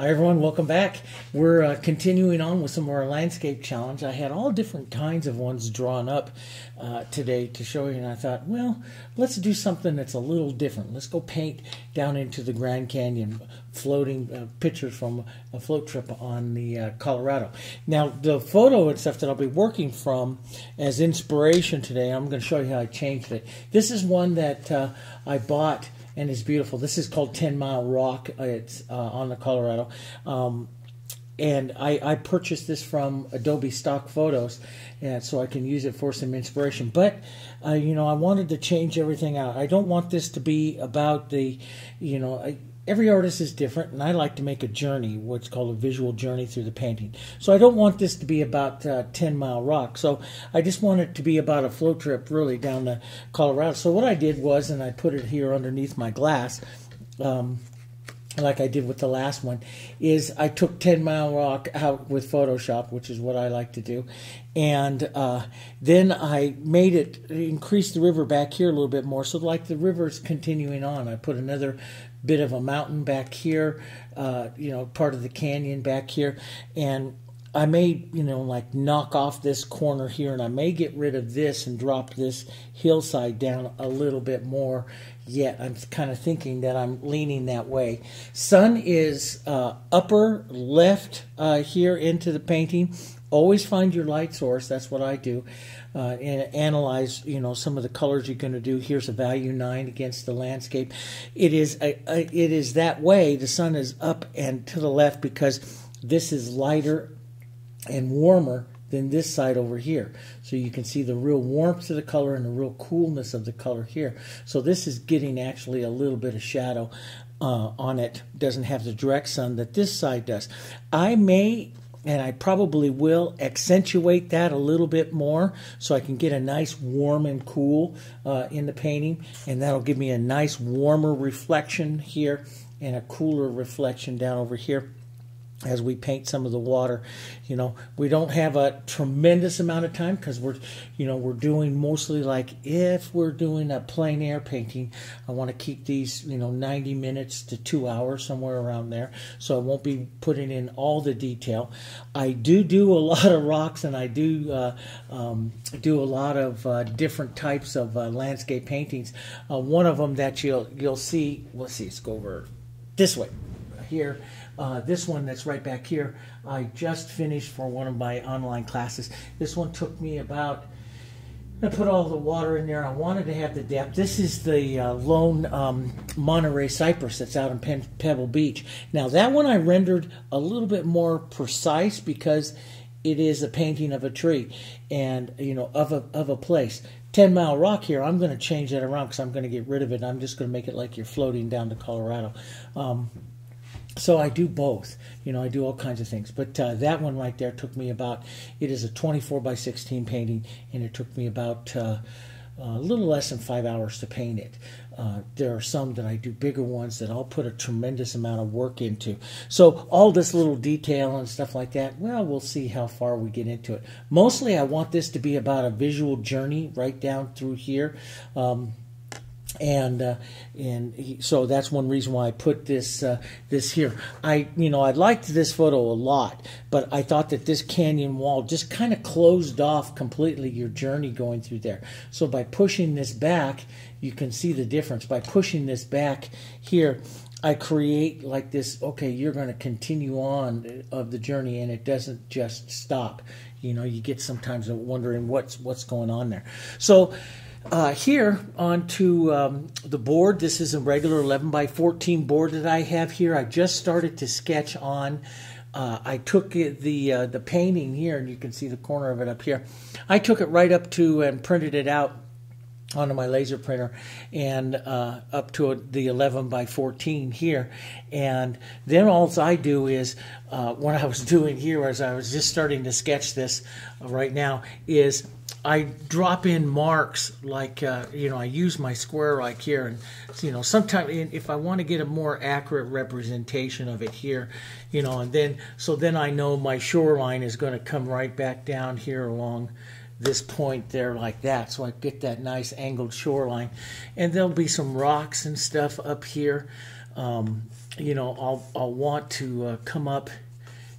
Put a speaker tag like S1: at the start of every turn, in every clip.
S1: Hi, everyone. Welcome back. We're uh, continuing on with some more landscape challenge. I had all different kinds of ones drawn up uh, today to show you, and I thought, well, let's do something that's a little different. Let's go paint down into the Grand Canyon, floating uh, pictures from a float trip on the uh, Colorado. Now, the photo and stuff that I'll be working from as inspiration today, I'm going to show you how I changed it. This is one that uh, I bought and it's beautiful. This is called Ten Mile Rock. It's uh, on the Colorado. Um, and I, I, purchased this from Adobe Stock Photos, and so I can use it for some inspiration. But uh, you know, I wanted to change everything out. I don't want this to be about the, you know, I, every artist is different, and I like to make a journey, what's called a visual journey through the painting. So I don't want this to be about uh, 10 Mile Rock. So I just want it to be about a float trip really down to Colorado. So what I did was, and I put it here underneath my glass, um, like I did with the last one, is I took 10 Mile Rock out with Photoshop, which is what I like to do. And uh, then I made it, increase the river back here a little bit more. So, like the river's continuing on, I put another bit of a mountain back here, uh, you know, part of the canyon back here. And I may, you know, like knock off this corner here and I may get rid of this and drop this hillside down a little bit more yet. I'm kind of thinking that I'm leaning that way. Sun is uh, upper left uh, here into the painting. Always find your light source. That's what I do. Uh, analyze, you know, some of the colors you're going to do. Here's a value nine against the landscape. It is a, a, it is that way. The sun is up and to the left because this is lighter and warmer than this side over here. So you can see the real warmth of the color and the real coolness of the color here. So this is getting actually a little bit of shadow uh, on it. Doesn't have the direct sun that this side does. I may and I probably will accentuate that a little bit more so I can get a nice warm and cool uh, in the painting. And that'll give me a nice warmer reflection here and a cooler reflection down over here as we paint some of the water you know we don't have a tremendous amount of time because we're you know we're doing mostly like if we're doing a plein air painting i want to keep these you know 90 minutes to two hours somewhere around there so i won't be putting in all the detail. I do do a lot of rocks and i do uh, um, do a lot of uh, different types of uh, landscape paintings. Uh, one of them that you'll you'll see let's see let's go over this way here uh, this one that's right back here, I just finished for one of my online classes. This one took me about, I put all the water in there. I wanted to have the depth. This is the uh, lone um, Monterey cypress that's out in Pebble Beach. Now that one I rendered a little bit more precise because it is a painting of a tree and you know of a of a place. Ten Mile Rock here, I'm going to change that around because I'm going to get rid of it. I'm just going to make it like you're floating down to Colorado. Um, so I do both. You know, I do all kinds of things. But uh, that one right there took me about, it is a 24 by 16 painting, and it took me about uh, a little less than five hours to paint it. Uh, there are some that I do bigger ones that I'll put a tremendous amount of work into. So all this little detail and stuff like that, well, we'll see how far we get into it. Mostly I want this to be about a visual journey right down through here. Um, and uh, and he, so that's one reason why I put this uh, this here. I you know I liked this photo a lot, but I thought that this canyon wall just kind of closed off completely your journey going through there. So by pushing this back, you can see the difference. By pushing this back here, I create like this. Okay, you're going to continue on of the journey, and it doesn't just stop. You know, you get sometimes wondering what's what's going on there. So uh, here onto um, the board, this is a regular 11 by 14 board that I have here. I just started to sketch on. Uh, I took it, the uh, the painting here, and you can see the corner of it up here. I took it right up to and printed it out onto my laser printer and uh, up to the 11 by 14 here and then all I do is uh, what I was doing here as I was just starting to sketch this right now is I drop in marks like uh, you know I use my square like here and you know sometimes if I want to get a more accurate representation of it here you know and then so then I know my shoreline is going to come right back down here along this point there like that. So I get that nice angled shoreline and there'll be some rocks and stuff up here. Um, you know, I'll I'll want to uh, come up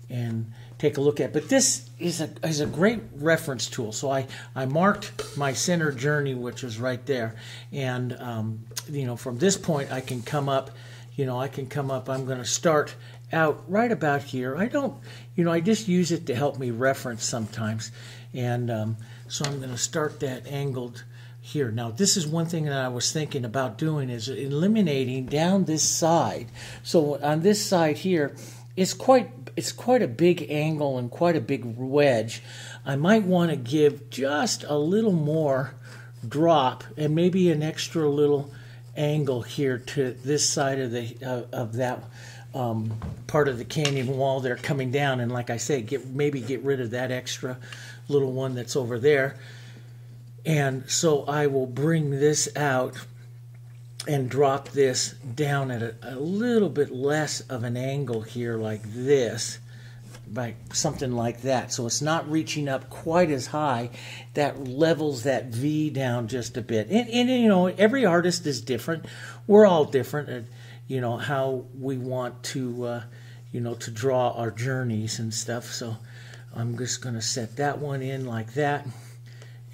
S1: and take a look at. But this is a is a great reference tool. So I I marked my center journey, which is right there, and um, you know from this point I can come up. You know I can come up. I'm going to start out right about here. I don't, you know, I just use it to help me reference sometimes, and um, so I'm going to start that angled here. Now, this is one thing that I was thinking about doing is eliminating down this side. So on this side here, it's quite it's quite a big angle and quite a big wedge. I might want to give just a little more drop and maybe an extra little angle here to this side of the uh, of that um, part of the canyon wall there coming down. And like I say get maybe get rid of that extra little one that's over there. And so I will bring this out and drop this down at a, a, little bit less of an angle here like this by something like that. So it's not reaching up quite as high. That levels that V down just a bit. And, and you know every artist is different. We're all different and you know how we want to uh, you know to draw our journeys and stuff. So I'm just going to set that one in like that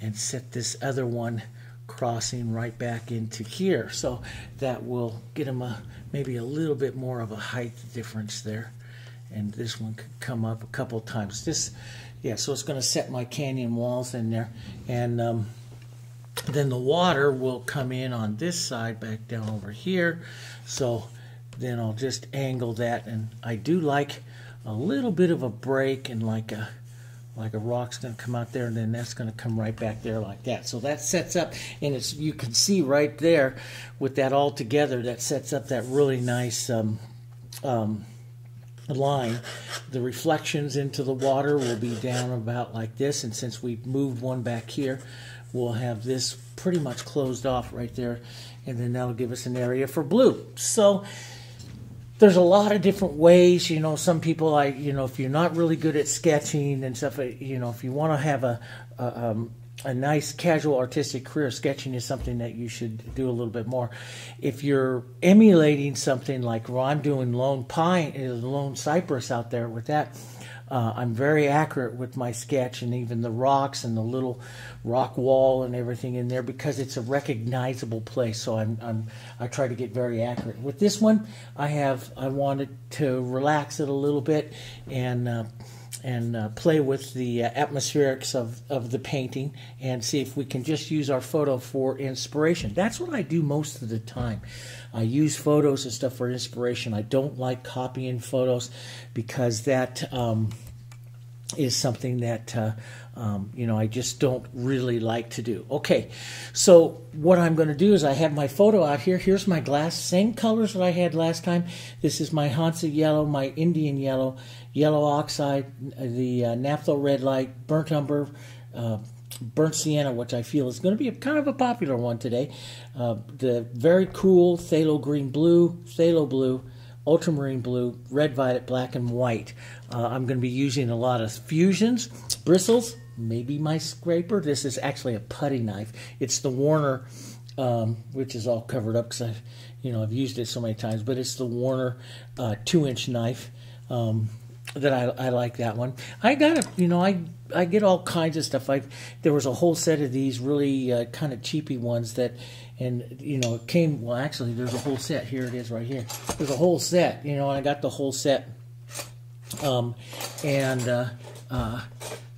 S1: and set this other one crossing right back into here. So that will get them a maybe a little bit more of a height difference there. And this one could come up a couple times. This, yeah, so it's going to set my canyon walls in there. And um, then the water will come in on this side back down over here. So then I'll just angle that. And I do like a little bit of a break and like a like a rock's going to come out there and then that's going to come right back there like that. So that sets up and it's you can see right there with that all together that sets up that really nice um, um, line. The reflections into the water will be down about like this and since we've moved one back here we'll have this pretty much closed off right there and then that'll give us an area for blue. So there's a lot of different ways. You know, some people, I, you know, if you're not really good at sketching and stuff, uh, you know, if you want to have a, a, um, a nice casual artistic career, sketching is something that you should do a little bit more. If you're emulating something like, well, I'm doing Lone Pine, uh, Lone Cypress out there with that, uh, I'm very accurate with my sketch and even the rocks and the little rock wall and everything in there because it's a recognizable place. So I'm, I'm I try to get very accurate. With this one, I have I wanted to relax it a little bit and. Uh, and uh, play with the uh, atmospherics of, of the painting and see if we can just use our photo for inspiration. That's what I do most of the time. I use photos and stuff for inspiration. I don't like copying photos because that um, is something that uh, um, you know I just don't really like to do. Okay, so what I'm going to do is I have my photo out here. Here's my glass, same colors that I had last time. This is my Hansa yellow, my Indian yellow, yellow oxide, the uh, naphthol red light, burnt umber. Uh, burnt sienna, which I feel is going to be a, kind of a popular one today. Uh, the very cool phthalo green blue, phthalo blue, ultramarine blue, red violet, black, and white. Uh, I'm going to be using a lot of fusions, bristles, maybe my scraper. This is actually a putty knife. It's the Warner, um, which is all covered up because I, you know, I've used it so many times. But it's the Warner uh, two-inch knife. Um, that I, I like that one. I got a, you know, I I get all kinds of stuff. I there was a whole set of these really uh, kind of cheapy ones that, and you know, it came. Well, actually, there's a whole set. Here it is, right here. There's a whole set. You know, I got the whole set. Um, and uh, uh,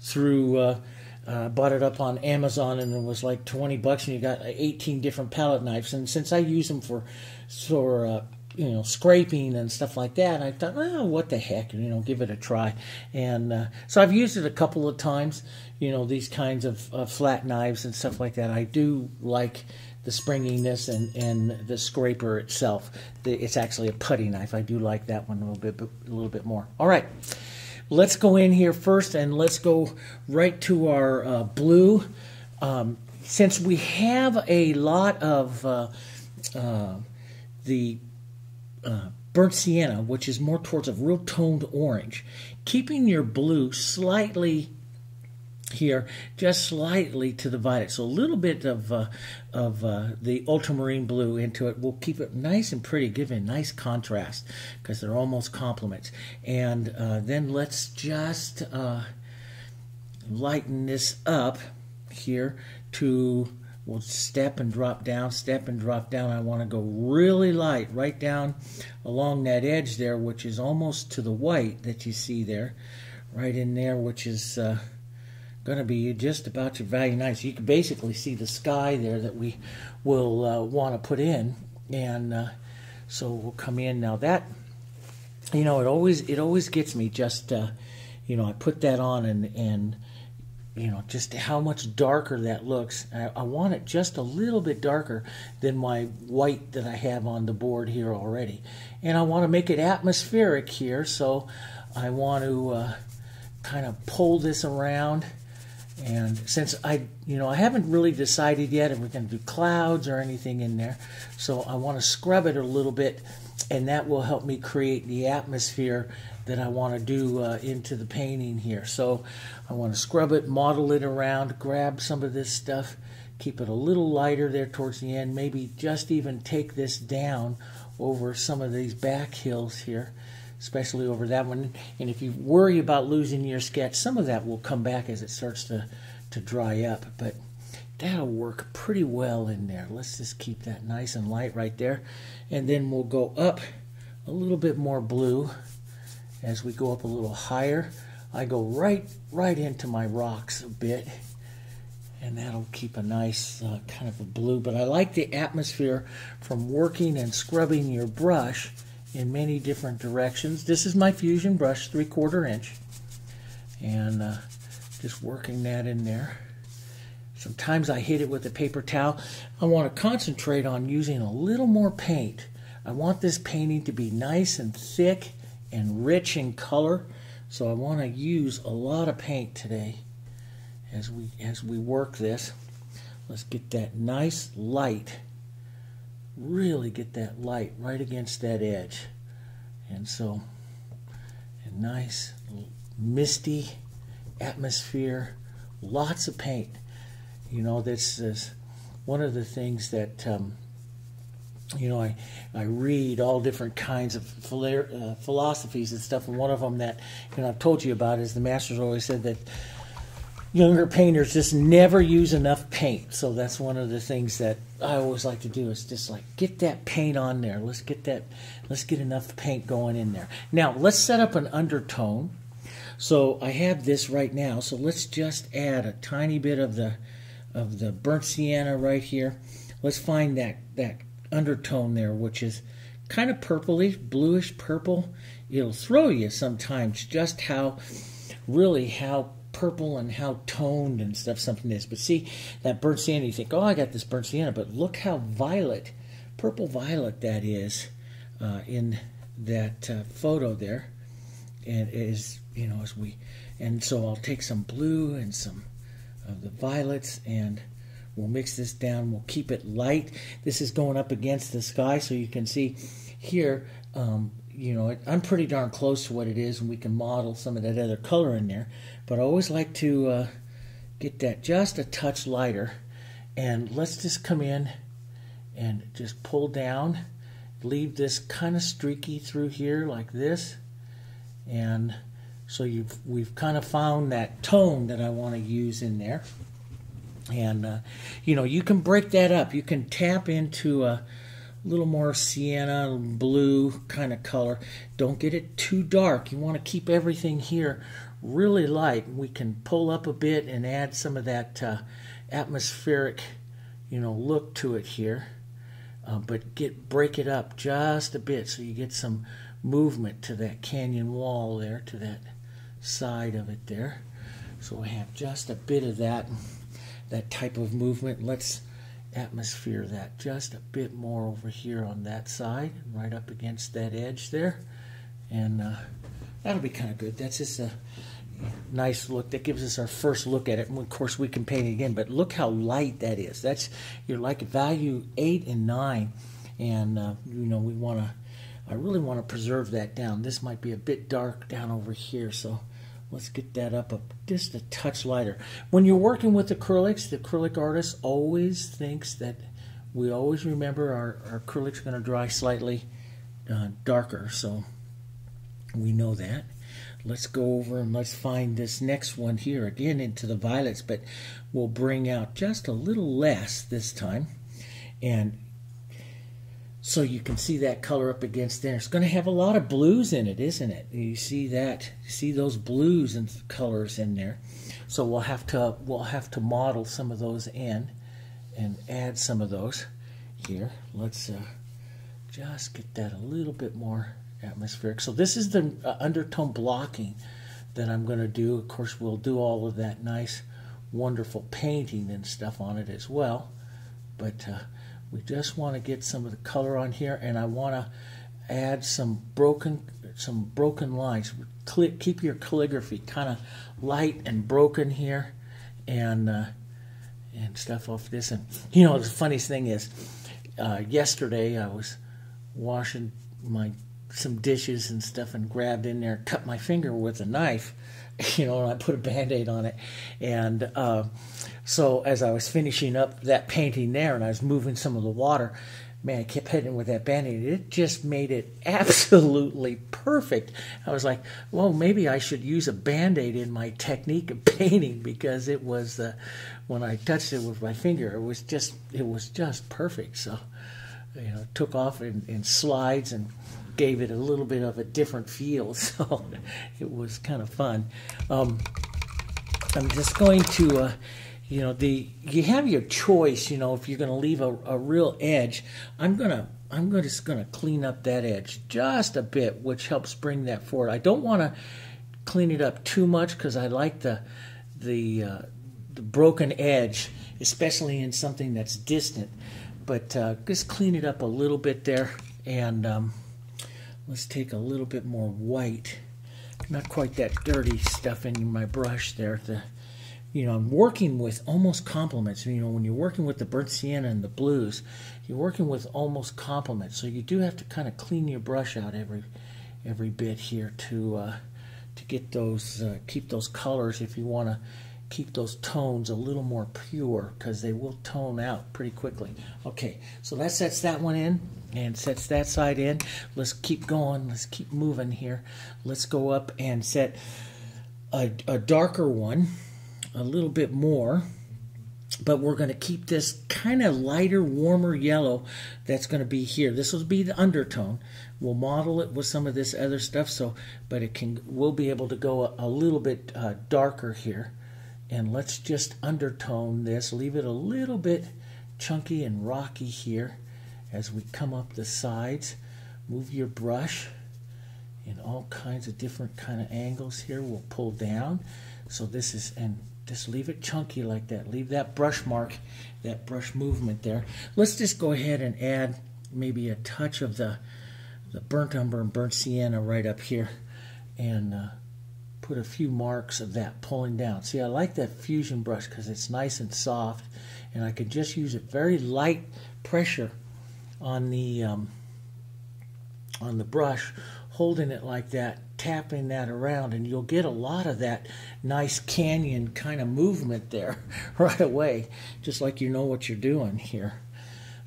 S1: through. Uh, uh, bought it up on Amazon and it was like 20 bucks and you got 18 different palette knives and since I use them for for uh, you know scraping and stuff like that. I thought, oh, what the heck, you know, give it a try. And uh, so I've used it a couple of times. You know, these kinds of flat knives and stuff like that. I do like the springiness and, and the scraper itself. It's actually a putty knife. I do like that one a little bit a little bit more. All right. Let's go in here first and let's go right to our uh, blue. Um, since we have a lot of uh, uh, the uh, burnt sienna, which is more towards a real toned orange, keeping your blue slightly here just slightly to the violet. So a little bit of uh, of uh, the ultramarine blue into it will keep it nice and pretty, give it nice contrast because they're almost complements. And uh, then let's just uh, lighten this up here to we'll step and drop down, step and drop down. I want to go really light right down along that edge there, which is almost to the white that you see there, right in there, which is uh, going to be just about your value nice. You can basically see the sky there that we will uh, want to put in, and uh, so we'll come in now. That you know, it always it always gets me. Just uh, you know, I put that on and and you know just how much darker that looks. I, I want it just a little bit darker than my white that I have on the board here already, and I want to make it atmospheric here. So I want to uh, kind of pull this around and since I, you know, I haven't really decided yet if we're going to do clouds or anything in there, so I want to scrub it a little bit, and that will help me create the atmosphere that I want to do uh, into the painting here. So I want to scrub it, model it around, grab some of this stuff, keep it a little lighter there towards the end, maybe just even take this down over some of these back hills here especially over that one. And if you worry about losing your sketch, some of that will come back as it starts to, to dry up. But that'll work pretty well in there. Let's just keep that nice and light right there. And then we'll go up a little bit more blue as we go up a little higher. I go right right into my rocks a bit and that'll keep a nice uh, kind of a blue but I like the atmosphere from working and scrubbing your brush in many different directions. This is my fusion brush, three quarter inch, and uh, just working that in there. Sometimes I hit it with a paper towel. I want to concentrate on using a little more paint. I want this painting to be nice and thick and rich in color, so I want to use a lot of paint today as we as we work this. Let's get that nice light really get that light right against that edge. And so, a nice misty atmosphere, lots of paint. You know, this is one of the things that, um, you know, I, I read all different kinds of uh, philosophies and stuff, and one of them that, you know, I've told you about is the masters always said that younger painters just never use enough paint. So that's one of the things that I always like to do is just like get that paint on there. Let's get that let's get enough paint going in there. Now, let's set up an undertone. So I have this right now. So let's just add a tiny bit of the of the burnt sienna right here. Let's find that that undertone there which is kind of purplish, bluish purple. It'll throw you sometimes just how really how purple and how toned and stuff something is. But see that burnt sienna, you think, oh, I got this burnt sienna, but look how violet, purple violet that is uh, in that uh, photo there. And is, you know, as we, and so I'll take some blue and some of the violets and we'll mix this down. We'll keep it light. This is going up against the sky so you can see here um, you know, I'm pretty darn close to what it is, and we can model some of that other color in there. But I always like to uh, get that just a touch lighter. And let's just come in and just pull down, leave this kind of streaky through here like this. And so you've we've kind of found that tone that I want to use in there. And, uh, you know, you can break that up. You can tap into a little more sienna blue kind of color. Don't get it too dark. You want to keep everything here really light. We can pull up a bit and add some of that uh, atmospheric, you know, look to it here. Uh, but get break it up just a bit so you get some movement to that canyon wall there, to that side of it there. So we have just a bit of that, that type of movement. Let's atmosphere that just a bit more over here on that side, right up against that edge there. And uh, that'll be kind of good. That's just a nice look. That gives us our first look at it. And of course, we can paint it again, but look how light that is. That's you're like value 8 and 9. And, uh, you know, we want to, I really want to preserve that down. This might be a bit dark down over here, so let's get that up a, just a touch lighter. When you're working with acrylics, the acrylic artist always thinks that we always remember our, our acrylic's going to dry slightly uh, darker, so we know that. Let's go over and let's find this next one here again into the violets, but we'll bring out just a little less this time. And so you can see that color up against there. It's going to have a lot of blues in it, isn't it? You see that? You see those blues and colors in there. So we'll have to we'll have to model some of those in and add some of those here. Let's uh, just get that a little bit more atmospheric. So this is the uh, undertone blocking that I'm going to do. Of course, we'll do all of that nice, wonderful painting and stuff on it as well. But uh, we just want to get some of the color on here and I want to add some broken some broken lines. Keep your calligraphy kind of light and broken here and uh, and stuff off this. And you know the funniest thing is uh, yesterday I was washing my some dishes and stuff and grabbed in there cut my finger with a knife you know and I put a band-aid on it. And uh, so as I was finishing up that painting there and I was moving some of the water, man, I kept hitting with that band-aid. It just made it absolutely perfect. I was like, well, maybe I should use a band-aid in my technique of painting because it was, uh, when I touched it with my finger, it was just, it was just perfect. So, you know, took off in, in slides and gave it a little bit of a different feel. So it was kind of fun. Um, I'm just going to, uh, you know the you have your choice you know if you're going to leave a, a real edge i'm going to i'm gonna, just going to clean up that edge just a bit which helps bring that forward. I don't want to clean it up too much because i like the the uh, the broken edge especially in something that's distant. But uh, just clean it up a little bit there and um, let's take a little bit more white. Not quite that dirty stuff in my brush there the you know, I'm working with almost complements. You know, when you're working with the burnt sienna and the blues, you're working with almost complements. So you do have to kind of clean your brush out every every bit here to uh, to get those uh, keep those colors if you want to keep those tones a little more pure because they will tone out pretty quickly. Okay, so that sets that one in and sets that side in. Let's keep going. Let's keep moving here. Let's go up and set a, a darker one a little bit more but we're going to keep this kind of lighter, warmer yellow that's going to be here. This will be the undertone. We'll model it with some of this other stuff, so but it can we'll be able to go a, a little bit uh, darker here. And let's just undertone this, leave it a little bit chunky and rocky here as we come up the sides. Move your brush in all kinds of different kind of angles here. We'll pull down. So this is, and just leave it chunky like that. Leave that brush mark, that brush movement there. Let's just go ahead and add maybe a touch of the, the burnt umber and burnt sienna right up here and uh, put a few marks of that pulling down. See, I like that fusion brush because it's nice and soft and I can just use a very light pressure on the um, on the brush holding it like that, tapping that around, and you'll get a lot of that nice canyon kind of movement there right away, just like you know what you're doing here.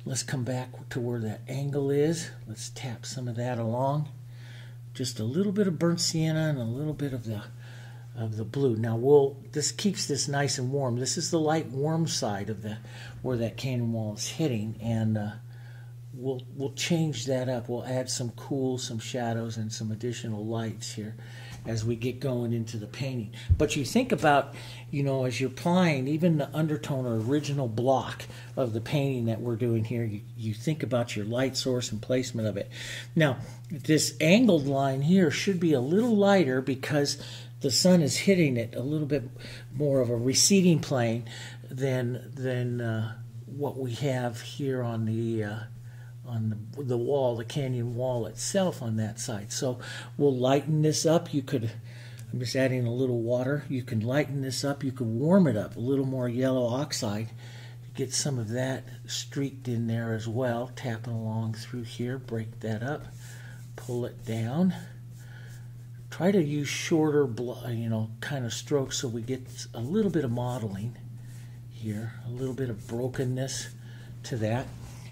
S1: Let's come back to where that angle is. Let's tap some of that along. Just a little bit of burnt sienna and a little bit of the of the blue. Now we'll this keeps this nice and warm. This is the light warm side of the where that canyon wall is hitting, and uh, we'll we'll change that up. We'll add some cool, some shadows, and some additional lights here as we get going into the painting. But you think about, you know, as you're applying even the undertone or original block of the painting that we're doing here, you, you think about your light source and placement of it. Now, this angled line here should be a little lighter because the sun is hitting it a little bit more of a receding plane than than uh, what we have here on the uh, on the, the wall, the canyon wall itself on that side. So we'll lighten this up. You could, I'm just adding a little water. You can lighten this up. You can warm it up, a little more yellow oxide get some of that streaked in there as well. Tapping along through here, break that up, pull it down. try to use shorter, you know, kind of strokes so we get a little bit of modeling here, a little bit of brokenness to that.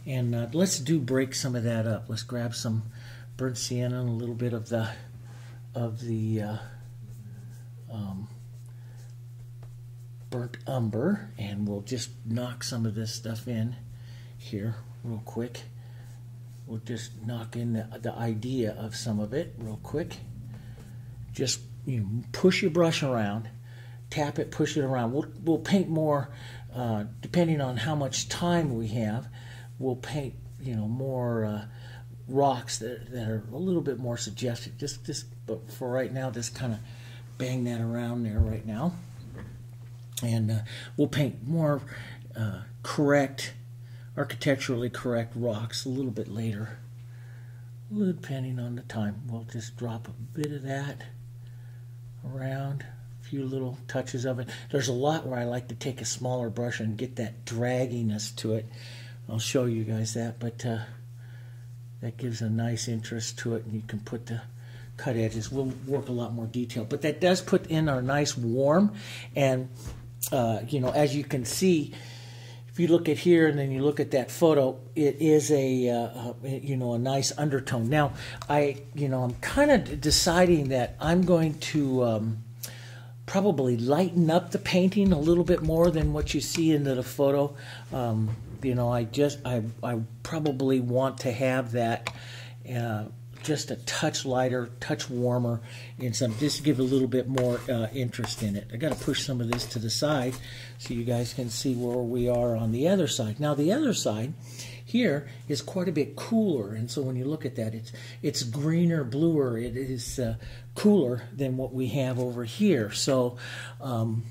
S1: And uh, let's do break some of that up. Let's grab some burnt sienna and a little bit of the of the uh, um, burnt umber, and we'll just knock some of this stuff in here real quick. We'll just knock in the, the idea of some of it real quick. Just you know, push your brush around, tap it, push it around. We'll, we'll paint more uh, depending on how much time we have. We'll paint you know more uh, rocks that, that are a little bit more suggestive. Just just but for right now, just kind of bang that around there right now, and uh, we'll paint more uh, correct architecturally correct rocks a little bit later. Depending on the time, we'll just drop a bit of that around, a few little touches of it. There's a lot where I like to take a smaller brush and get that dragginess to it. I'll show you guys that, but uh, that gives a nice interest to it, and you can put the cut edges. We'll work a lot more detail, but that does put in our nice warm, and uh, you know, as you can see, if you look at here and then you look at that photo, it is a uh, uh, you know a nice undertone. Now, I you know I'm kind of deciding that I'm going to um, probably lighten up the painting a little bit more than what you see in the photo. Um, you know, I just I I probably want to have that. Uh, just a touch lighter, touch warmer, and some just to give a little bit more uh, interest in it. I got to push some of this to the side so you guys can see where we are on the other side. Now the other side here is quite a bit cooler, and so when you look at that, it's it's greener, bluer. It is uh, cooler than what we have over here. So, um,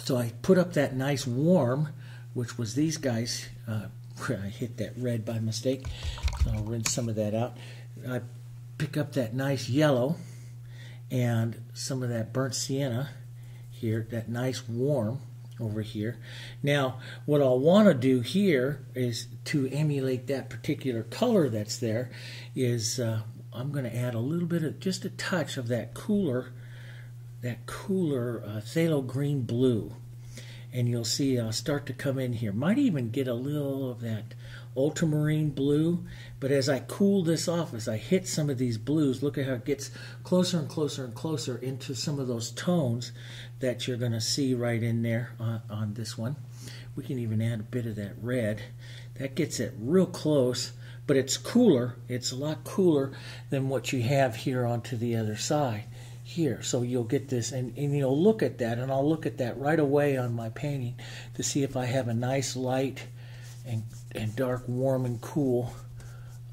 S1: so I put up that nice warm, which was these guys. Uh, I hit that red by mistake, so I'll rinse some of that out. I pick up that nice yellow and some of that burnt sienna here, that nice warm over here. Now, what I'll want to do here is to emulate that particular color that's there is uh, I'm going to add a little bit of, just a touch of that cooler, that cooler uh, phthalo green blue. And you'll see I'll start to come in here. Might even get a little of that ultramarine blue. But as I cool this off, as I hit some of these blues, look at how it gets closer and closer and closer into some of those tones that you're going to see right in there on, on this one. We can even add a bit of that red. That gets it real close, but it's cooler. It's a lot cooler than what you have here onto the other side here. So you'll get this, and, and you'll look at that, and I'll look at that right away on my painting to see if I have a nice light and, and dark, warm and cool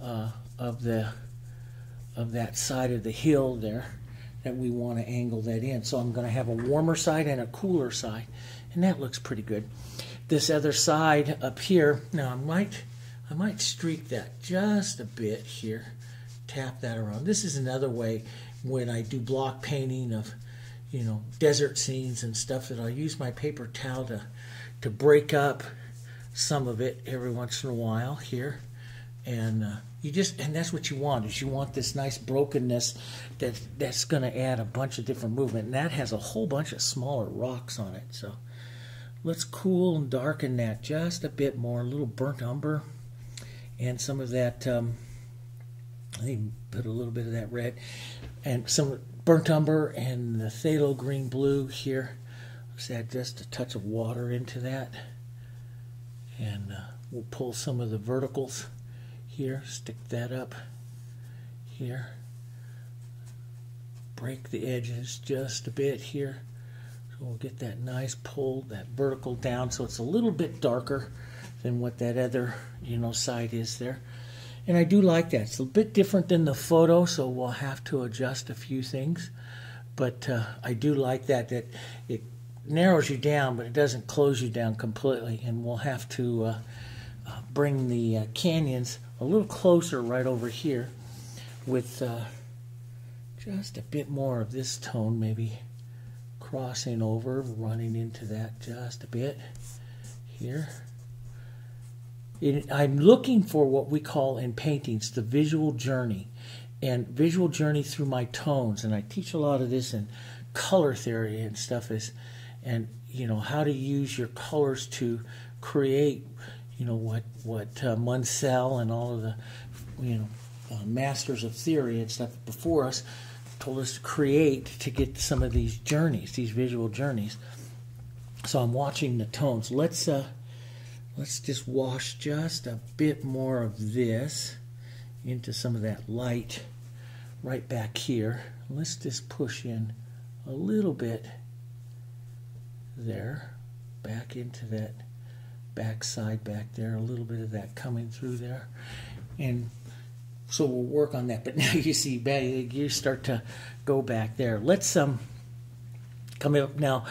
S1: uh, of the of that side of the hill there that we want to angle that in. So I'm going to have a warmer side and a cooler side, and that looks pretty good. This other side up here, now I might I might streak that just a bit here, tap that around. This is another way when I do block painting of you know desert scenes and stuff that I'll use my paper towel to to break up some of it every once in a while here. And uh, you just and that's what you want is you want this nice brokenness that that's going to add a bunch of different movement. And that has a whole bunch of smaller rocks on it. So let's cool and darken that just a bit more a little burnt umber and some of that um, I think put a little bit of that red and some burnt umber and the phthalo green blue here. Let's add just a touch of water into that. And uh, we'll pull some of the verticals here stick that up here. Break the edges just a bit here. So we'll get that nice pull that vertical down so it's a little bit darker than what that other you know side is there and I do like that it's a bit different than the photo so we'll have to adjust a few things but uh, I do like that that it narrows you down, but it doesn't close you down completely. And we'll have to uh, uh, bring the uh, canyons a little closer right over here with uh, just a bit more of this tone, maybe crossing over, running into that just a bit here. It, I'm looking for what we call in paintings the visual journey. and visual journey through my tones. And I teach a lot of this in color theory and stuff is, and you know how to use your colors to create, you know what what uh, Munsell and all of the, you know, uh, masters of theory and stuff before us told us to create to get some of these journeys, these visual journeys. So I'm watching the tones. Let's uh, let's just wash just a bit more of this into some of that light right back here. Let's just push in a little bit there, back into that back side back there, a little bit of that coming through there. And so we'll work on that. But now you see, you start to go back there. Let's um come up now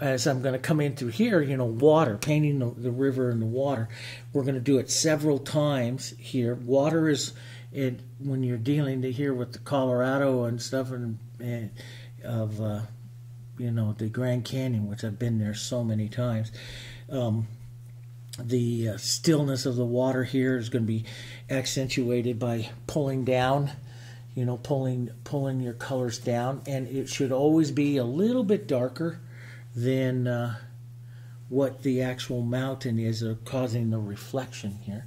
S1: as I'm going to come into here, you know, water, painting the, the river and the water. We're going to do it several times here. Water is it when you're dealing to here with the Colorado and stuff and, and of uh, you know the Grand Canyon, which I've been there so many times. Um, the uh, stillness of the water here is going to be accentuated by pulling down you know pulling pulling your colors down. And it should always be a little bit darker than uh, what the actual mountain is uh, causing the reflection here.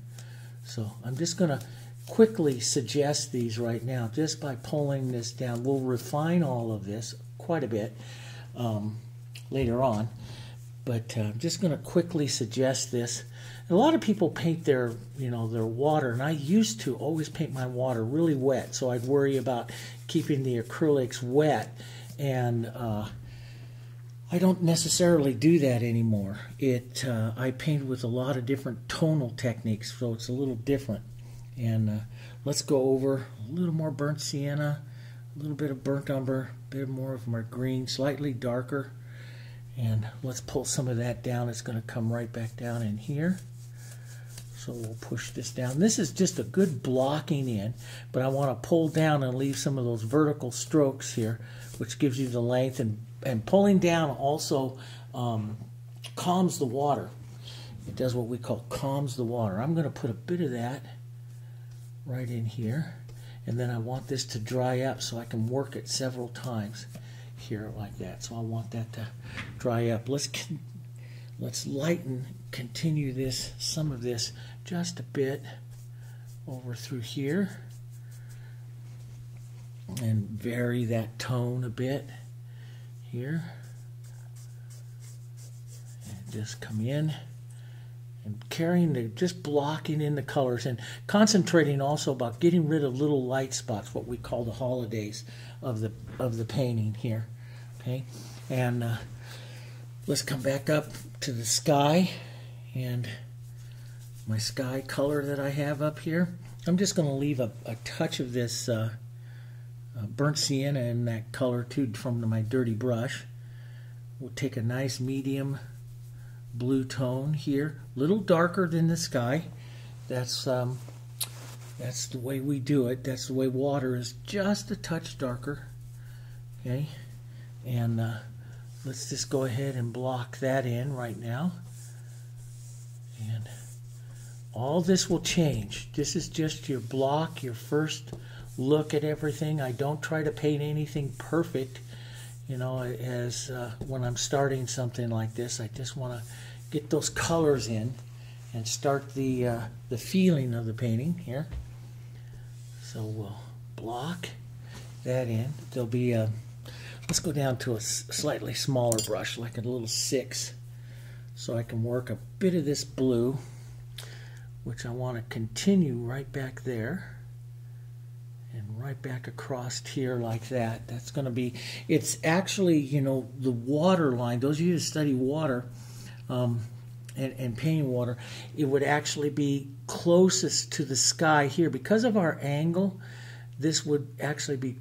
S1: So I'm just going to quickly suggest these right now just by pulling this down. We'll refine all of this quite a bit um, later on. But uh, I'm just going to quickly suggest this a lot of people paint their, you know, their water, and I used to always paint my water really wet, so I'd worry about keeping the acrylics wet, and uh, I don't necessarily do that anymore. It uh, I paint with a lot of different tonal techniques, so it's a little different. And uh, let's go over a little more burnt sienna, a little bit of burnt umber, a bit more of my green, slightly darker. And let's pull some of that down. It's going to come right back down in here. So we'll push this down. This is just a good blocking in, but I want to pull down and leave some of those vertical strokes here, which gives you the length. And, and pulling down also um, calms the water. It does what we call calms the water. I'm going to put a bit of that right in here. And then I want this to dry up so I can work it several times here like that. So I want that to dry up. Let's let's lighten, continue this, some of this just a bit over through here and vary that tone a bit here. And just come in and carrying the just blocking in the colors and concentrating also about getting rid of little light spots what we call the holidays of the of the painting here okay? And uh, let's come back up to the sky and my sky color that I have up here. I'm just going to leave a, a, touch of this uh, uh, burnt sienna in that color too from my dirty brush. We'll take a nice medium blue tone here, a little darker than the sky. That's um, that's the way we do it. That's the way water is, just a touch darker. Okay, and uh, let's just go ahead and block that in right now. All this will change. This is just your block, your first look at everything. I don't try to paint anything perfect, you know, as uh, when I'm starting something like this. I just want to get those colors in and start the, uh, the feeling of the painting here. So we'll block that in. There'll be a, let's go down to a slightly smaller brush, like a little six, so I can work a bit of this blue which I want to continue right back there and right back across here like that. That's going to be, it's actually, you know, the water line, those of you who study water um, and, and painting water, it would actually be closest to the sky here. Because of our angle, this would actually be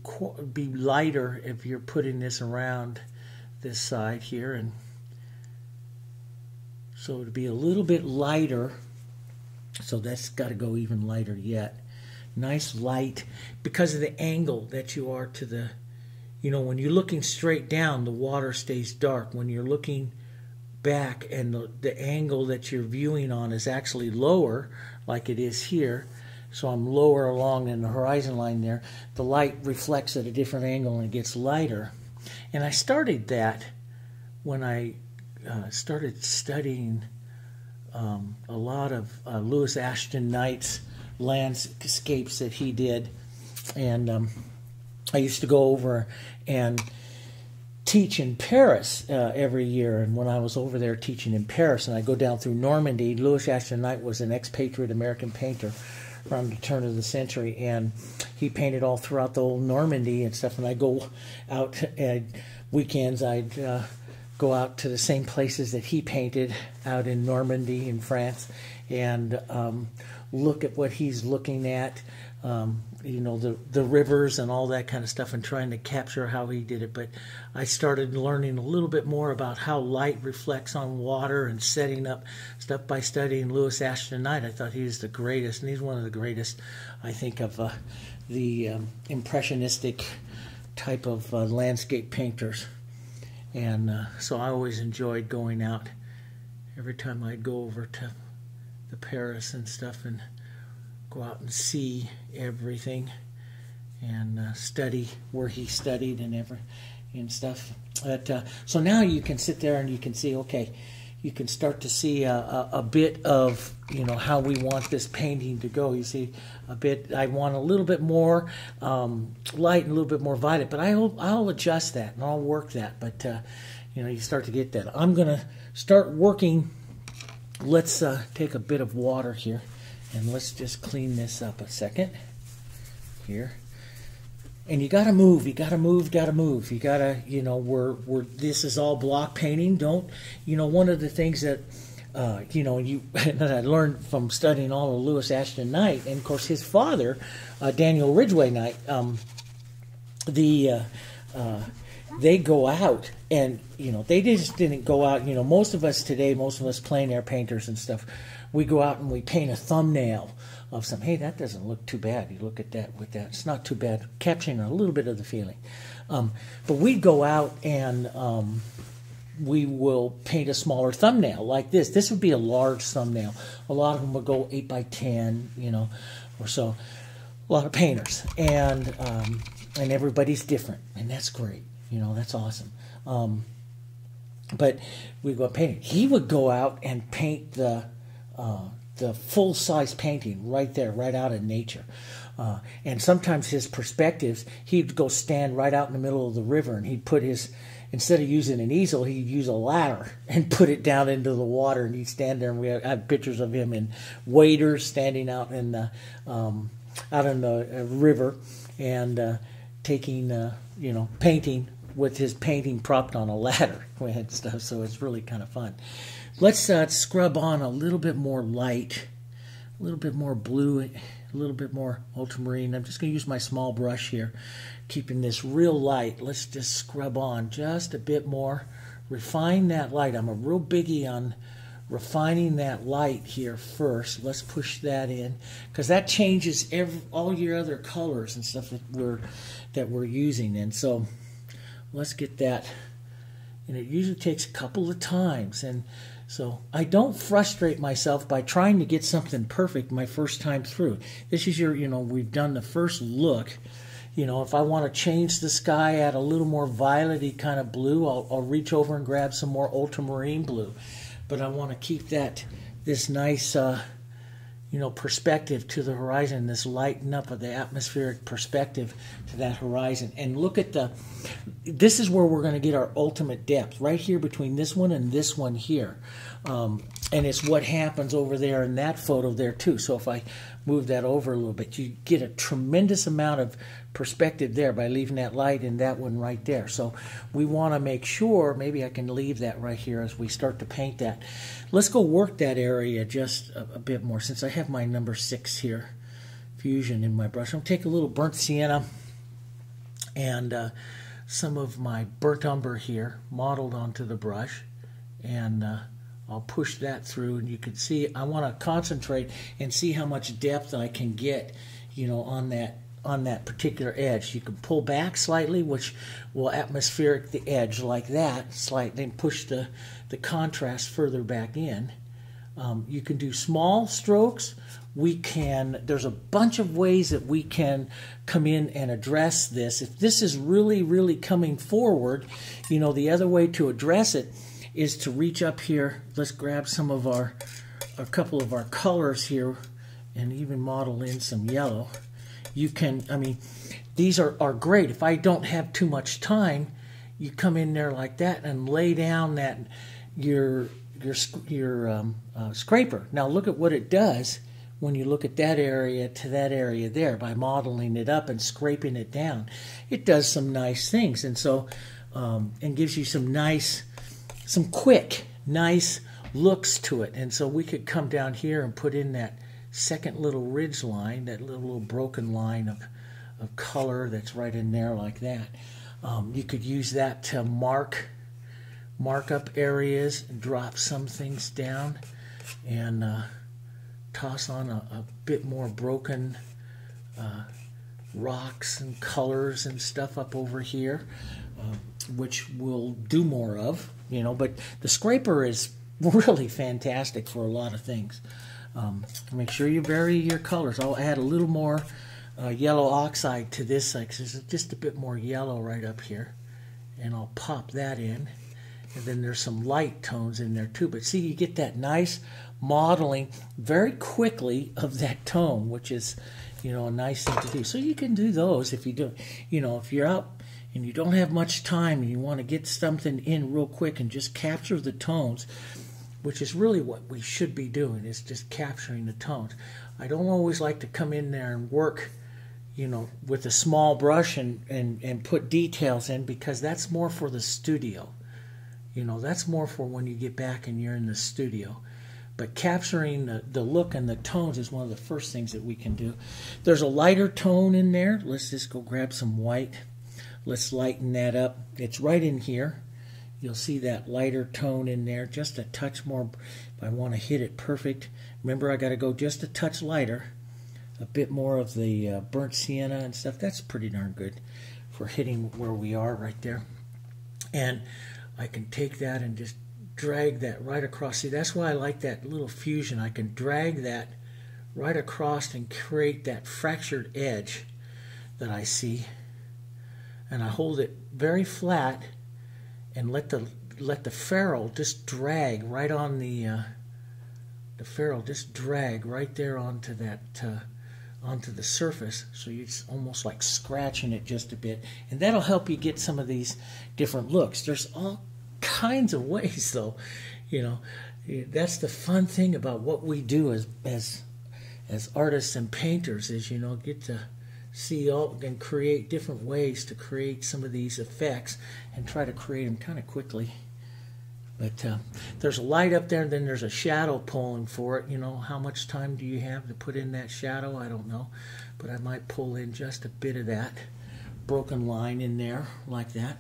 S1: be lighter if you're putting this around this side here and so it would be a little bit lighter so that's got to go even lighter yet. Nice light because of the angle that you are to the, you know, when you're looking straight down, the water stays dark. When you're looking back and the, the angle that you're viewing on is actually lower, like it is here, so I'm lower along in the horizon line there, the light reflects at a different angle and it gets lighter. And I started that when I uh, started studying um, a lot of uh, Louis Ashton Knight's landscapes that he did. And um, I used to go over and teach in Paris uh, every year. And when I was over there teaching in Paris, and I go down through Normandy, Louis Ashton Knight was an expatriate American painter around the turn of the century, and he painted all throughout the old Normandy and stuff. And I go out at weekends, I'd uh, go out to the same places that he painted out in Normandy in France, and um, look at what he's looking at. Um, you know the the rivers and all that kind of stuff and trying to capture how he did it but i started learning a little bit more about how light reflects on water and setting up stuff by studying louis ashton knight i thought he was the greatest and he's one of the greatest i think of uh, the um, impressionistic type of uh, landscape painters and uh, so i always enjoyed going out every time i'd go over to the paris and stuff and go out and see everything and uh, study where he studied and ever and stuff. But uh, so now you can sit there and you can see, okay, you can start to see a, a, a, bit of you know how we want this painting to go. You see a bit. I want a little bit more um, light and a little bit more violet, but I'll I'll adjust that and I'll work that. But uh, you know you start to get that. I'm gonna start working. Let's uh, take a bit of water here. And let's just clean this up a second here. And you got to move. You got to move. Got to move. You got to, you know, we're we're this is all block painting. Don't, you know, one of the things that, uh, you know, you that I learned from studying all of Louis Ashton Knight, and of course his father, uh, Daniel Ridgway Knight. Um, the uh, uh, they go out and you know they just didn't go out. You know, most of us today, most of us plein air painters and stuff we go out and we paint a thumbnail of some, hey, that doesn't look too bad. You look at that with that, it's not too bad, capturing a little bit of the feeling. Um, but we go out and um, we will paint a smaller thumbnail like this. This would be a large thumbnail. A lot of them would go 8 by 10, you know, or so. A lot of painters. And, um, and everybody's different, and that's great. You know, that's awesome. Um, but we go painting. He would go out and paint the uh, the full size painting right there, right out in nature. Uh, and sometimes his perspectives, he'd go stand right out in the middle of the river and he'd put his, instead of using an easel, he'd use a ladder and put it down into the water and he'd stand there and we have pictures of him in waders standing out in the, um, out in the uh, river and uh, taking, uh, you know, painting with his painting propped on a ladder and stuff. So it's really kind of fun. Let's uh, scrub on a little bit more light, a little bit more blue, a little bit more ultramarine. I'm just going to use my small brush here, keeping this real light. Let's just scrub on just a bit more. Refine that light. I'm a real biggie on refining that light here first. Let's push that in because that changes every, all your other colors and stuff that we're that we're using. And so let's get that. And it usually takes a couple of times and so I don't frustrate myself by trying to get something perfect my first time through. This is your, you know, we've done the first look. You know, if I want to change the sky, add a little more violety kind of blue, I'll, I'll reach over and grab some more ultramarine blue. But I want to keep that, this nice, uh, you know, perspective to the horizon, this lighten up of the atmospheric perspective to that horizon. And look at the, this is where we're going to get our ultimate depth, right here between this one and this one here. Um, and it's what happens over there in that photo there too. So if I move that over a little bit, you get a tremendous amount of perspective there by leaving that light in that one right there. So we want to make sure, maybe I can leave that right here as we start to paint that. Let's go work that area just a, a bit more since I have my number six here, fusion in my brush. I'm take a little burnt sienna and uh, some of my burnt umber here modeled onto the brush and uh, I'll push that through and you can see I want to concentrate and see how much depth I can get you know on that on that particular edge. You can pull back slightly which will atmospheric the edge like that slightly and push the the contrast further back in. Um, you can do small strokes. We can, there's a bunch of ways that we can come in and address this. If this is really, really coming forward, you know, the other way to address it is to reach up here. Let's grab some of our, a couple of our colors here and even model in some yellow. You can, I mean, these are, are great. If I don't have too much time, you come in there like that and lay down that your your your um, uh, scraper. Now look at what it does when you look at that area to that area there by modeling it up and scraping it down. It does some nice things, and so um, and gives you some nice, some quick, nice looks to it. And so we could come down here and put in that second little ridge line, that little, little broken line of, of color that's right in there like that. Um, you could use that to mark mark up areas, drop some things down, and uh, toss on a, a, bit more broken uh, rocks and colors and stuff up over here, uh, which we'll do more of, you know. But the scraper is really fantastic for a lot of things. Um, make sure you vary your colors. I'll add a little more uh, yellow oxide to this side because there's just a bit more yellow right up here. And I'll pop that in. And then there's some light tones in there too. But see, you get that nice modeling very quickly of that tone, which is, you know, a nice thing to do. So you can do those if you do, you know, if you're out and you don't have much time and you want to get something in real quick and just capture the tones, which is really what we should be doing, is just capturing the tones. I don't always like to come in there and work you know, with a small brush and, and, and put details in because that's more for the studio. You know, that's more for when you get back and you're in the studio. But capturing the, the look and the tones is one of the first things that we can do. There's a lighter tone in there. Let's just go grab some white. Let's lighten that up. It's right in here. You'll see that lighter tone in there, just a touch more. If I want to hit it perfect, remember I got to go just a touch lighter a bit more of the uh, burnt sienna and stuff. That's pretty darn good for hitting where we are right there. And I can take that and just drag that right across. See, that's why I like that little fusion. I can drag that right across and create that fractured edge that I see. And I hold it very flat and let the let the ferrule just drag right on the uh, the ferrule just drag right there onto that uh, onto the surface. So it's almost like scratching it just a bit. And that'll help you get some of these different looks. There's all kinds of ways though you know. That's the fun thing about what we do as as as artists and painters is you know get to see all and create different ways to create some of these effects and try to create them kind of quickly but uh, there's a light up there, and then there's a shadow pulling for it. You know, how much time do you have to put in that shadow? I don't know. But I might pull in just a bit of that broken line in there, like that.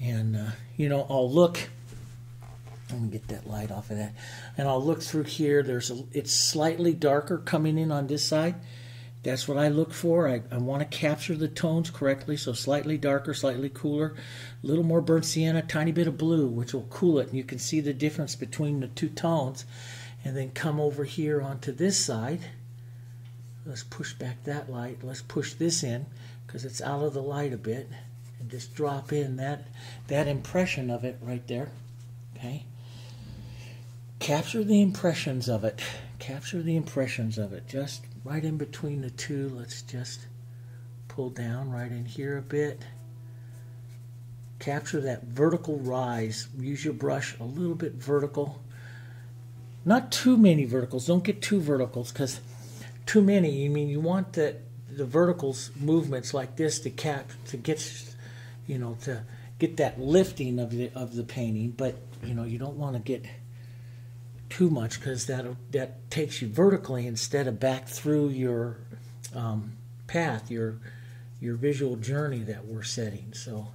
S1: And, uh, you know, I'll look. Let me get that light off of that. And I'll look through here. There's a, It's slightly darker coming in on this side. That's what I look for. I, I want to capture the tones correctly, so slightly darker, slightly cooler, a little more burnt sienna, a tiny bit of blue, which will cool it. And you can see the difference between the two tones. And then come over here onto this side. Let's push back that light. Let's push this in because it's out of the light a bit. And just drop in that, that impression of it right there. Okay. Capture the impressions of it. Capture the impressions of it. Just right in between the two, let's just pull down right in here a bit. Capture that vertical rise. Use your brush a little bit vertical. Not too many verticals. Don't get too verticals because too many, I mean, you want the, the verticals movements like this to cap, to get, you know, to get that lifting of the, of the painting, but, you know, you don't want to get too much because that that takes you vertically instead of back through your um, path, your your visual journey that we're setting. So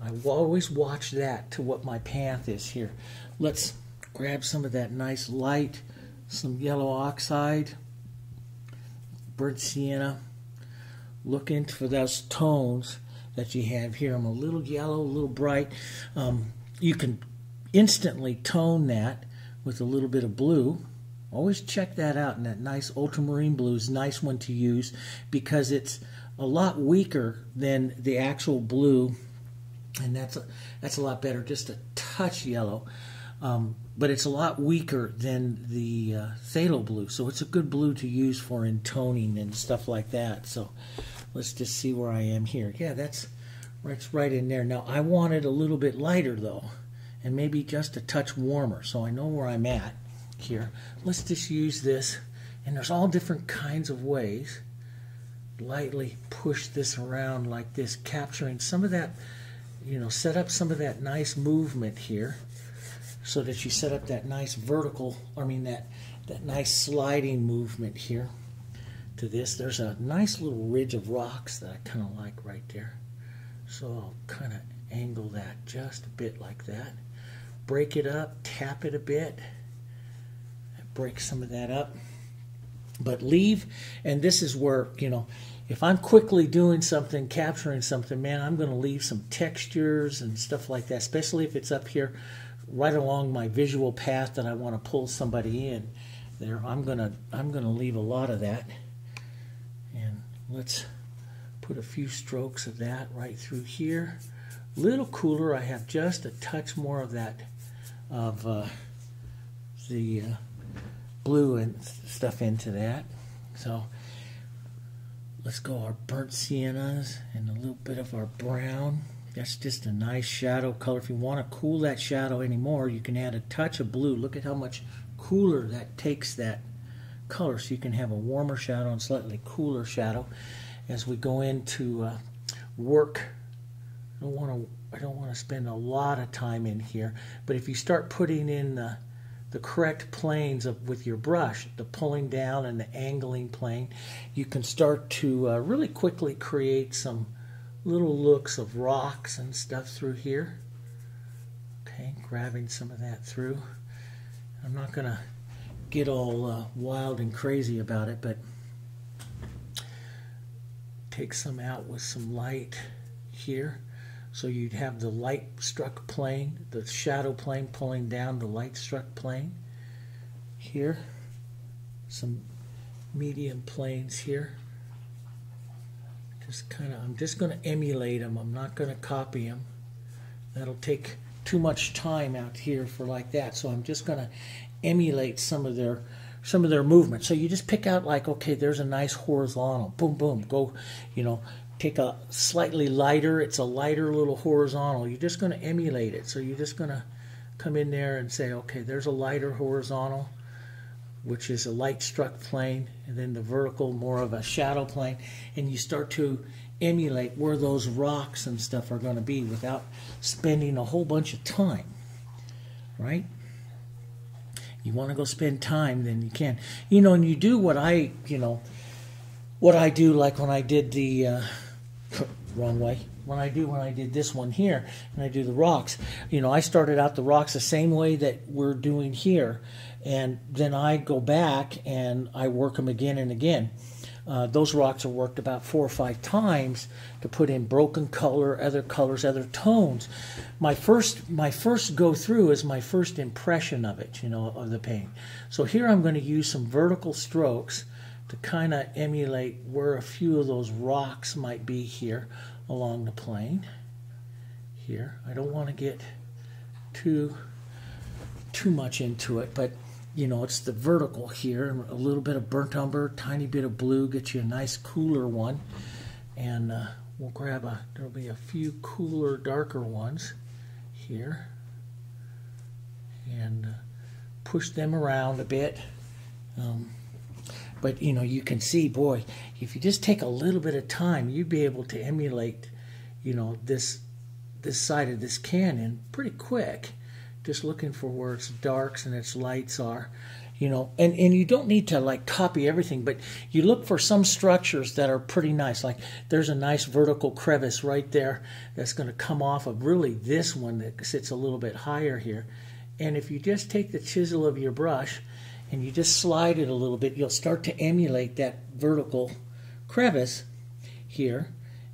S1: I always watch that to what my path is here. Let's grab some of that nice light, some yellow oxide, burnt sienna. Look into for those tones that you have here. I'm a little yellow, a little bright. Um, you can instantly tone that with a little bit of blue. Always check that out. And that nice ultramarine blue is a nice one to use because it's a lot weaker than the actual blue. And that's a, that's a lot better, just a touch yellow. Um, but it's a lot weaker than the uh, blue. So it's a good blue to use for intoning and stuff like that. So let's just see where I am here. Yeah, that's, that's right in there. Now I want it a little bit lighter though, and maybe just a touch warmer so I know where I'm at here. Let's just use this, and there's all different kinds of ways. Lightly push this around like this, capturing some of that, you know, set up some of that nice movement here so that you set up that nice vertical, I mean that, that nice sliding movement here to this. There's a nice little ridge of rocks that I kind of like right there. So I'll kind of angle that just a bit like that. Break it up, tap it a bit, break some of that up. But leave, and this is where, you know, if I'm quickly doing something, capturing something, man, I'm going to leave some textures and stuff like that, especially if it's up here right along my visual path that I want to pull somebody in there. I'm going to I'm going to leave a lot of that. And let's put a few strokes of that right through here. Little cooler, I have just a touch more of that of uh, the uh, blue and stuff into that. So let's go our burnt siennas and a little bit of our brown. That's just a nice shadow color. If you want to cool that shadow anymore, you can add a touch of blue. Look at how much cooler that takes that color. So you can have a warmer shadow and slightly cooler shadow as we go into uh, work. I don't want to I don't want to spend a lot of time in here, but if you start putting in the, the correct planes of, with your brush, the pulling down and the angling plane, you can start to uh, really quickly create some little looks of rocks and stuff through here. Okay, grabbing some of that through. I'm not going to get all uh, wild and crazy about it, but take some out with some light here. So you'd have the light struck plane, the shadow plane pulling down the light struck plane here. Some medium planes here. Just kind of, I'm just going to emulate them. I'm not going to copy them. That'll take too much time out here for like that. So I'm just going to emulate some of their some of their movement. So you just pick out like, okay, there's a nice horizontal. Boom, boom. Go, you know, take a slightly lighter. It's a lighter little horizontal. You're just going to emulate it. So you're just going to come in there and say, okay, there's a lighter horizontal, which is a light struck plane, and then the vertical, more of a shadow plane. And you start to emulate where those rocks and stuff are going to be without spending a whole bunch of time, right? you want to go spend time, then you can. You know, and you do what I, you know, what I do, like when I did the uh, wrong way. When I do when I did this one here, and I do the rocks, you know, I started out the rocks the same way that we're doing here, and then I go back and I work them again and again. Uh, those rocks are worked about four or five times to put in broken color, other colors, other tones. My first, my first go through is my first impression of it, you know, of the paint. So here I'm going to use some vertical strokes to kind of emulate where a few of those rocks might be here along the plane. Here, I don't want to get too too much into it, but you know, it's the vertical here, a little bit of burnt umber, tiny bit of blue, get you a nice cooler one. And uh, we'll grab a, there'll be a few cooler, darker ones here. And uh, push them around a bit. Um, but, you know, you can see, boy, if you just take a little bit of time, you'd be able to emulate, you know, this, this side of this canyon pretty quick. Just looking for where its darks and its lights are you know and and you don't need to like copy everything but you look for some structures that are pretty nice. Like there's a nice vertical crevice right there that's going to come off of really this one that sits a little bit higher here. And if you just take the chisel of your brush and you just slide it a little bit you'll start to emulate that vertical crevice here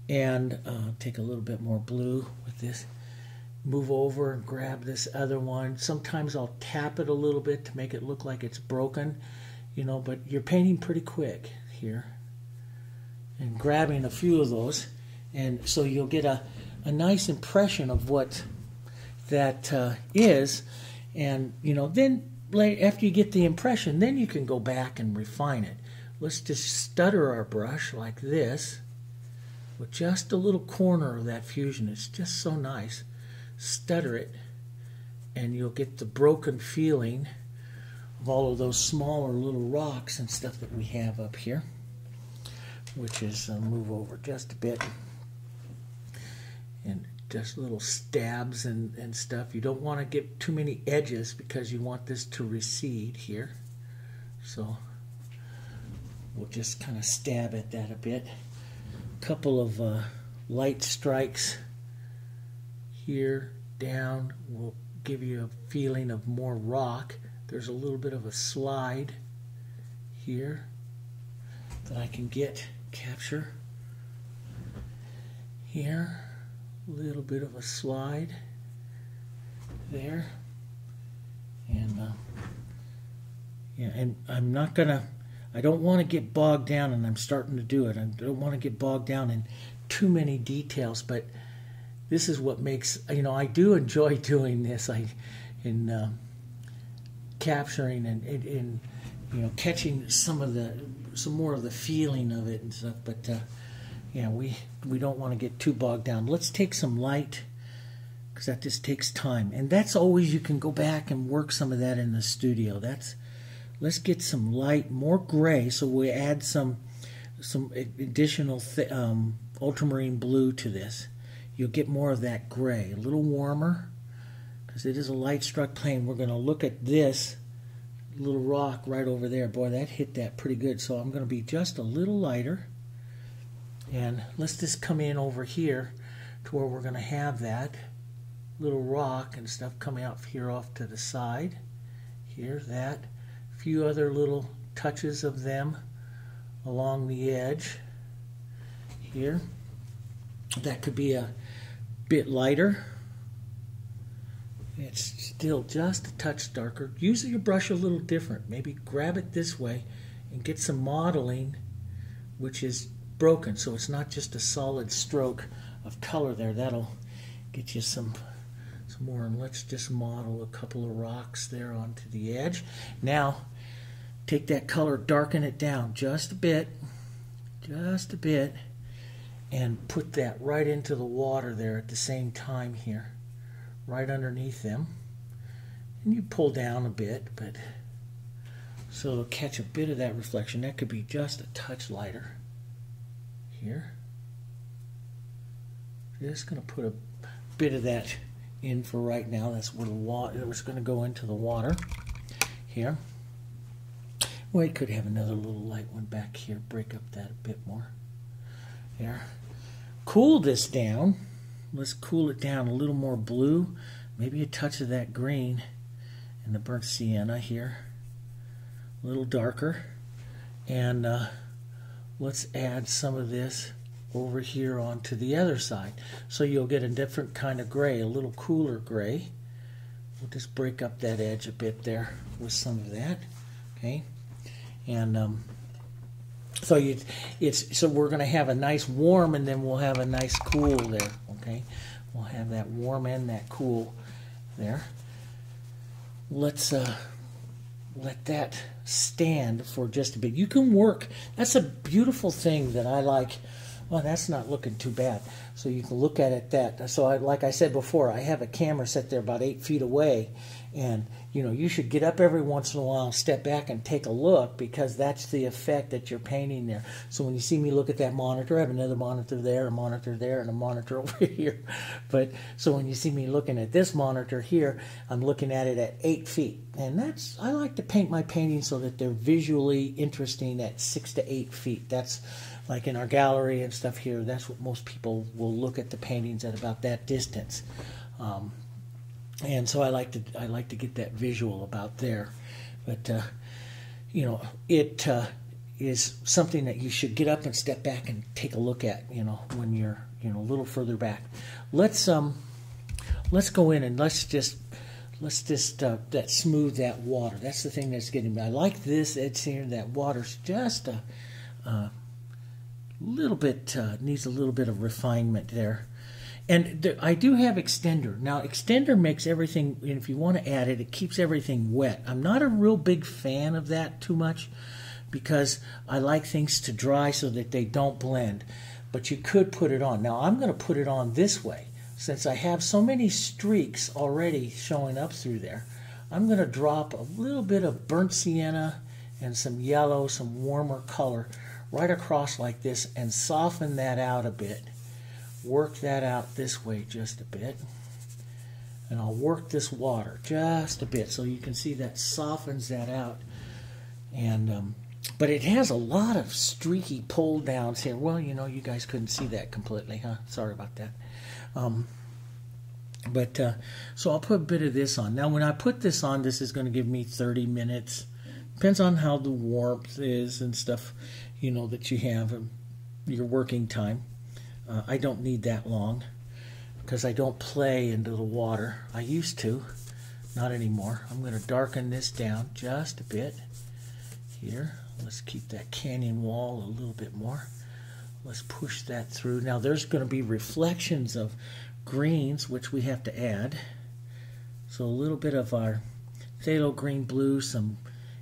S1: and uh, take a little bit more blue with this move over and grab this other one. Sometimes I'll tap it a little bit to make it look like it's broken, you know, but you're painting pretty quick here. And grabbing a few of those. And so you'll get a, a nice impression of what that uh, is. And, you know, then after you get the impression, then you can go back and refine it. Let's just stutter our brush like this with just a little corner of that fusion. It's just so nice stutter it, and you'll get the broken feeling of all of those smaller little rocks and stuff that we have up here, which is uh, move over just a bit. And just little stabs and, and stuff. You don't want to get too many edges because you want this to recede here. So we'll just kind of stab at that a bit. A couple of uh, light strikes here down will give you a feeling of more rock. There's a little bit of a slide here that I can get, capture. Here, little bit of a slide there. And uh, yeah, and I'm not gonna, I don't want to get bogged down, and I'm starting to do it. I don't want to get bogged down in too many details, but this is what makes you know I do enjoy doing this. I in uh, capturing and in you know catching some of the some more of the feeling of it and stuff. But uh, yeah, we we don't want to get too bogged down. Let's take some light because that just takes time, and that's always you can go back and work some of that in the studio. That's let's get some light, more gray, so we add some some additional um, ultramarine blue to this you'll get more of that gray, a little warmer, because it is a light struck plane. We're going to look at this little rock right over there. Boy, that hit that pretty good. So I'm going to be just a little lighter. And let's just come in over here to where we're going to have that little rock and stuff coming out here off to the side. Here, that. A few other little touches of them along the edge here. That could be a bit lighter. It's still just a touch darker. Use your brush a little different. Maybe grab it this way and get some modeling which is broken so it's not just a solid stroke of color there. That'll get you some some more and let's just model a couple of rocks there onto the edge. Now take that color, darken it down just a bit, just a bit and put that right into the water there at the same time here, right underneath them. And you pull down a bit, but so it'll catch a bit of that reflection. That could be just a touch lighter here. Just going to put a bit of that in for right now. That's the water it's going to go into the water here. It could have another little light one back here, break up that a bit more. There. Cool this down. Let's cool it down a little more blue, maybe a touch of that green and the burnt sienna here. A little darker. And uh, let's add some of this over here onto the other side. So you'll get a different kind of gray, a little cooler gray. We'll just break up that edge a bit there with some of that. Okay. And um, so you, it's so we're going to have a nice warm, and then we'll have a nice cool there. Okay, we'll have that warm and that cool there. Let's uh, let that stand for just a bit. You can work. That's a beautiful thing that I like. Well, that's not looking too bad. So you can look at it that. So I, like I said before, I have a camera set there about eight feet away, and you know you should get up every once in a while step back and take a look because that's the effect that you're painting there. So when you see me look at that monitor i have another monitor there a monitor there and a monitor over here. But so when you see me looking at this monitor here i'm looking at it at eight feet. And that's i like to paint my paintings so that they're visually interesting at six to eight feet. That's like in our gallery and stuff here that's what most people will look at the paintings at about that distance. Um, and so I like to I like to get that visual about there, but uh, you know it uh, is something that you should get up and step back and take a look at. You know when you're you know a little further back. Let's um let's go in and let's just let's just uh, that smooth that water. That's the thing that's getting me. I like this edge here. That water's just a, little bit uh, needs a little bit of refinement there. And I do have extender. Now, extender makes everything, and if you want to add it, it keeps everything wet. I'm not a real big fan of that too much because I like things to dry so that they don't blend. But you could put it on. Now, I'm going to put it on this way. Since I have so many streaks already showing up through there, I'm going to drop a little bit of burnt sienna and some yellow, some warmer color right across like this and soften that out a bit work that out this way just a bit. And I'll work this water just a bit so you can see that softens that out. And um, But it has a lot of streaky pull downs here. Well, you know, you guys couldn't see that completely, huh? Sorry about that. Um, but uh, so I'll put a bit of this on. Now, when I put this on, this is going to give me 30 minutes. Depends on how the warmth is and stuff, you know, that you have, um, your working time. Uh, I don't need that long because I don't play into the water. I used to, not anymore. I'm going to darken this down just a bit here. Let's keep that canyon wall a little bit more. Let's push that through. Now there's going to be reflections of greens, which we have to add. So a little bit of our phthalo green blue, some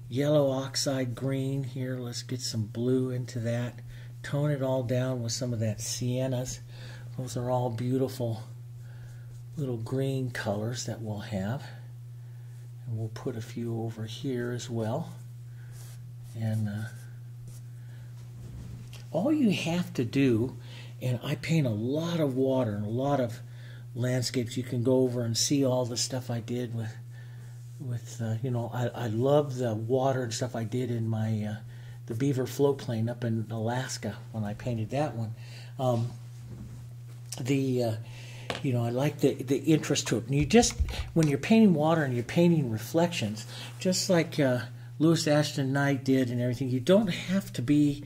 S1: yellow oxide green here. Let's get some blue into that tone it all down with some of that siennas. Those are all beautiful little green colors that we'll have. And we'll put a few over here as well. And uh, all you have to do, and I paint a lot of water and a lot of landscapes. You can go over and see all the stuff I did with, with uh, you know, I, I love the water and stuff I did in my uh, the Beaver floatplane up in Alaska when I painted that one. Um, the uh, you know I like the the interest to it. And you just when you're painting water and you're painting reflections, just like uh, Louis Ashton Knight did and everything, you don't have to be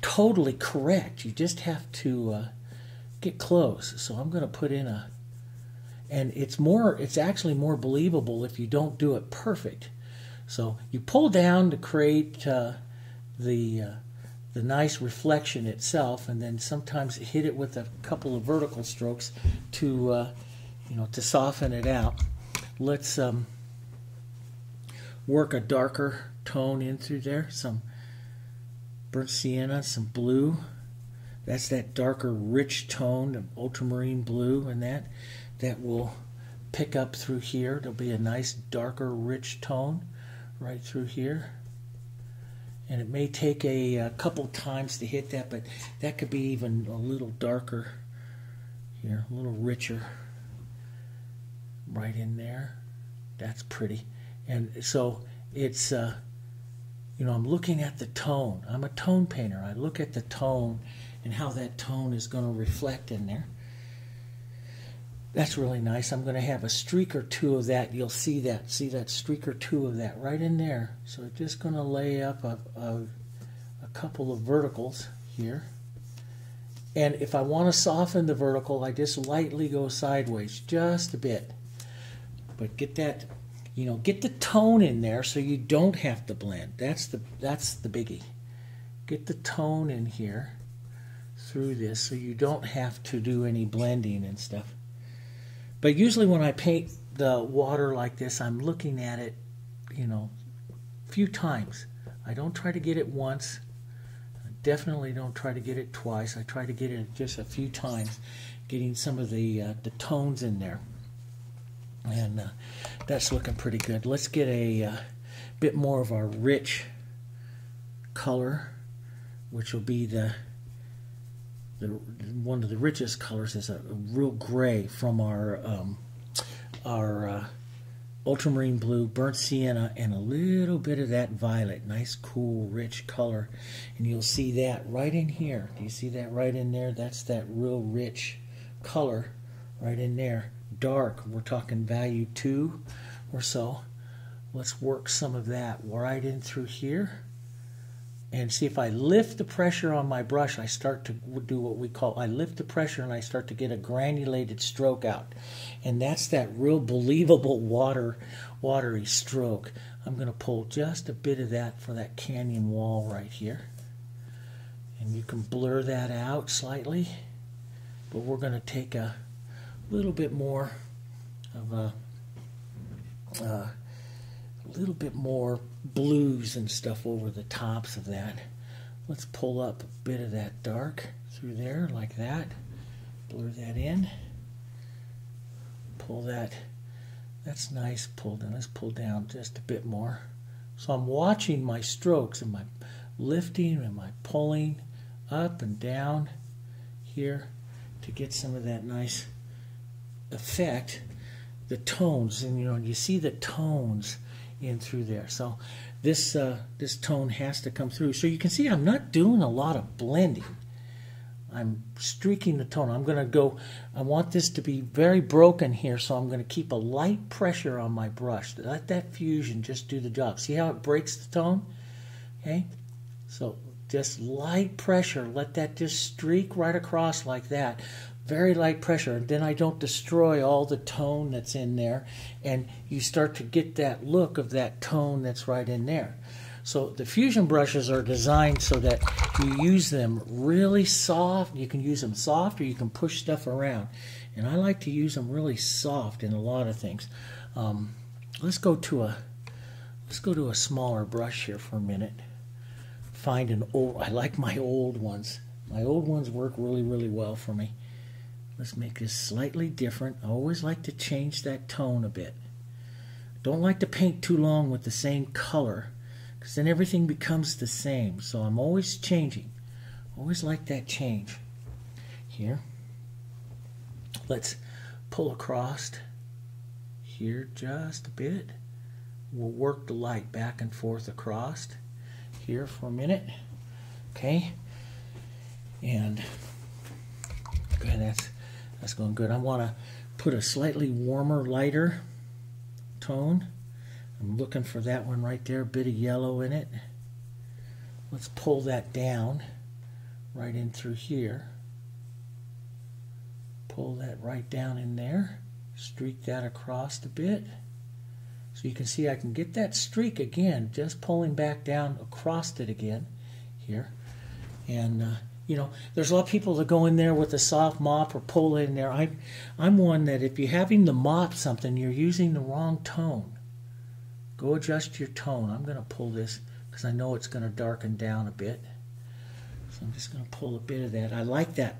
S1: totally correct. You just have to uh, get close. So I'm going to put in a and it's more it's actually more believable if you don't do it perfect. So you pull down to create uh, the uh, the nice reflection itself, and then sometimes hit it with a couple of vertical strokes to uh, you know to soften it out. Let's um, work a darker tone in through there. Some burnt sienna, some blue. That's that darker, rich tone of ultramarine blue, and that that will pick up through here. There'll be a nice darker, rich tone right through here and it may take a, a, couple times to hit that, but that could be even a little darker here, a little richer right in there. That's pretty. And so it's, uh, you know, I'm looking at the tone. I'm a tone painter. I look at the tone and how that tone is going to reflect in there. That's really nice. I'm going to have a streak or two of that. You'll see that. See that streak or two of that right in there. So I'm just going to lay up a, a, a couple of verticals here. And if I want to soften the vertical, I just lightly go sideways, just a bit. But get that, you know, get the tone in there so you don't have to blend. That's the that's the biggie. Get the tone in here through this so you don't have to do any blending and stuff. But usually when I paint the water like this, I'm looking at it, you know, a few times. I don't try to get it once. I definitely don't try to get it twice. I try to get it just a few times, getting some of the uh, the tones in there. And uh, that's looking pretty good. Let's get a uh, bit more of our rich color, which will be the the one of the richest colors is a, real gray from our um, our uh, ultramarine blue, burnt sienna, and a little bit of that violet. Nice, cool, rich color. And you'll see that right in here. Do you see that right in there? That's that real rich color right in there. Dark, we're talking value 2 or so. Let's work some of that right in through here. And see if I lift the pressure on my brush, I start to do what we call, I lift the pressure and I start to get a granulated stroke out. And that's that real believable water, watery stroke. I'm going to pull just a bit of that for that canyon wall right here. And you can blur that out slightly, but we're going to take a little bit more of a, uh, a little bit more blues and stuff over the tops of that. Let's pull up a bit of that dark through there like that. Blur that in. Pull that. That's nice pulled in. Let's pull down just a bit more. So I'm watching my strokes and my lifting and my pulling up and down here to get some of that nice effect. The tones, and you know, you see the tones in through there. So this uh, this tone has to come through. So you can see I'm not doing a lot of blending. I'm streaking the tone. I'm going to go, I want this to be very broken here, so I'm going to keep a light pressure on my brush. Let that fusion just do the job. See how it breaks the tone? Okay? So just light pressure. Let that just streak right across like that very light pressure then I don't destroy all the tone that's in there and you start to get that look of that tone that's right in there. So the fusion brushes are designed so that you use them really soft. You can use them soft or you can push stuff around. And I like to use them really soft in a lot of things. Um, let's go to a let's go to a smaller brush here for a minute. Find an old I like my old ones. My old ones work really, really well for me. Let's make this slightly different. I always like to change that tone a bit. Don't like to paint too long with the same color because then everything becomes the same. So I'm always changing. Always like that change. Here. Let's pull across here just a bit. We'll work the light back and forth across here for a minute. Okay. And okay, that's that's going good. I want to put a slightly warmer, lighter tone. I'm looking for that one right there, a bit of yellow in it. Let's pull that down right in through here. Pull that right down in there. Streak that across a bit. So you can see I can get that streak again, just pulling back down across it again here. And uh, you know, there's a lot of people that go in there with a soft mop or pull in there. I'm, I'm one that if you're having to mop something, you're using the wrong tone. Go adjust your tone. I'm going to pull this because I know it's going to darken down a bit. So I'm just going to pull a bit of that. I like that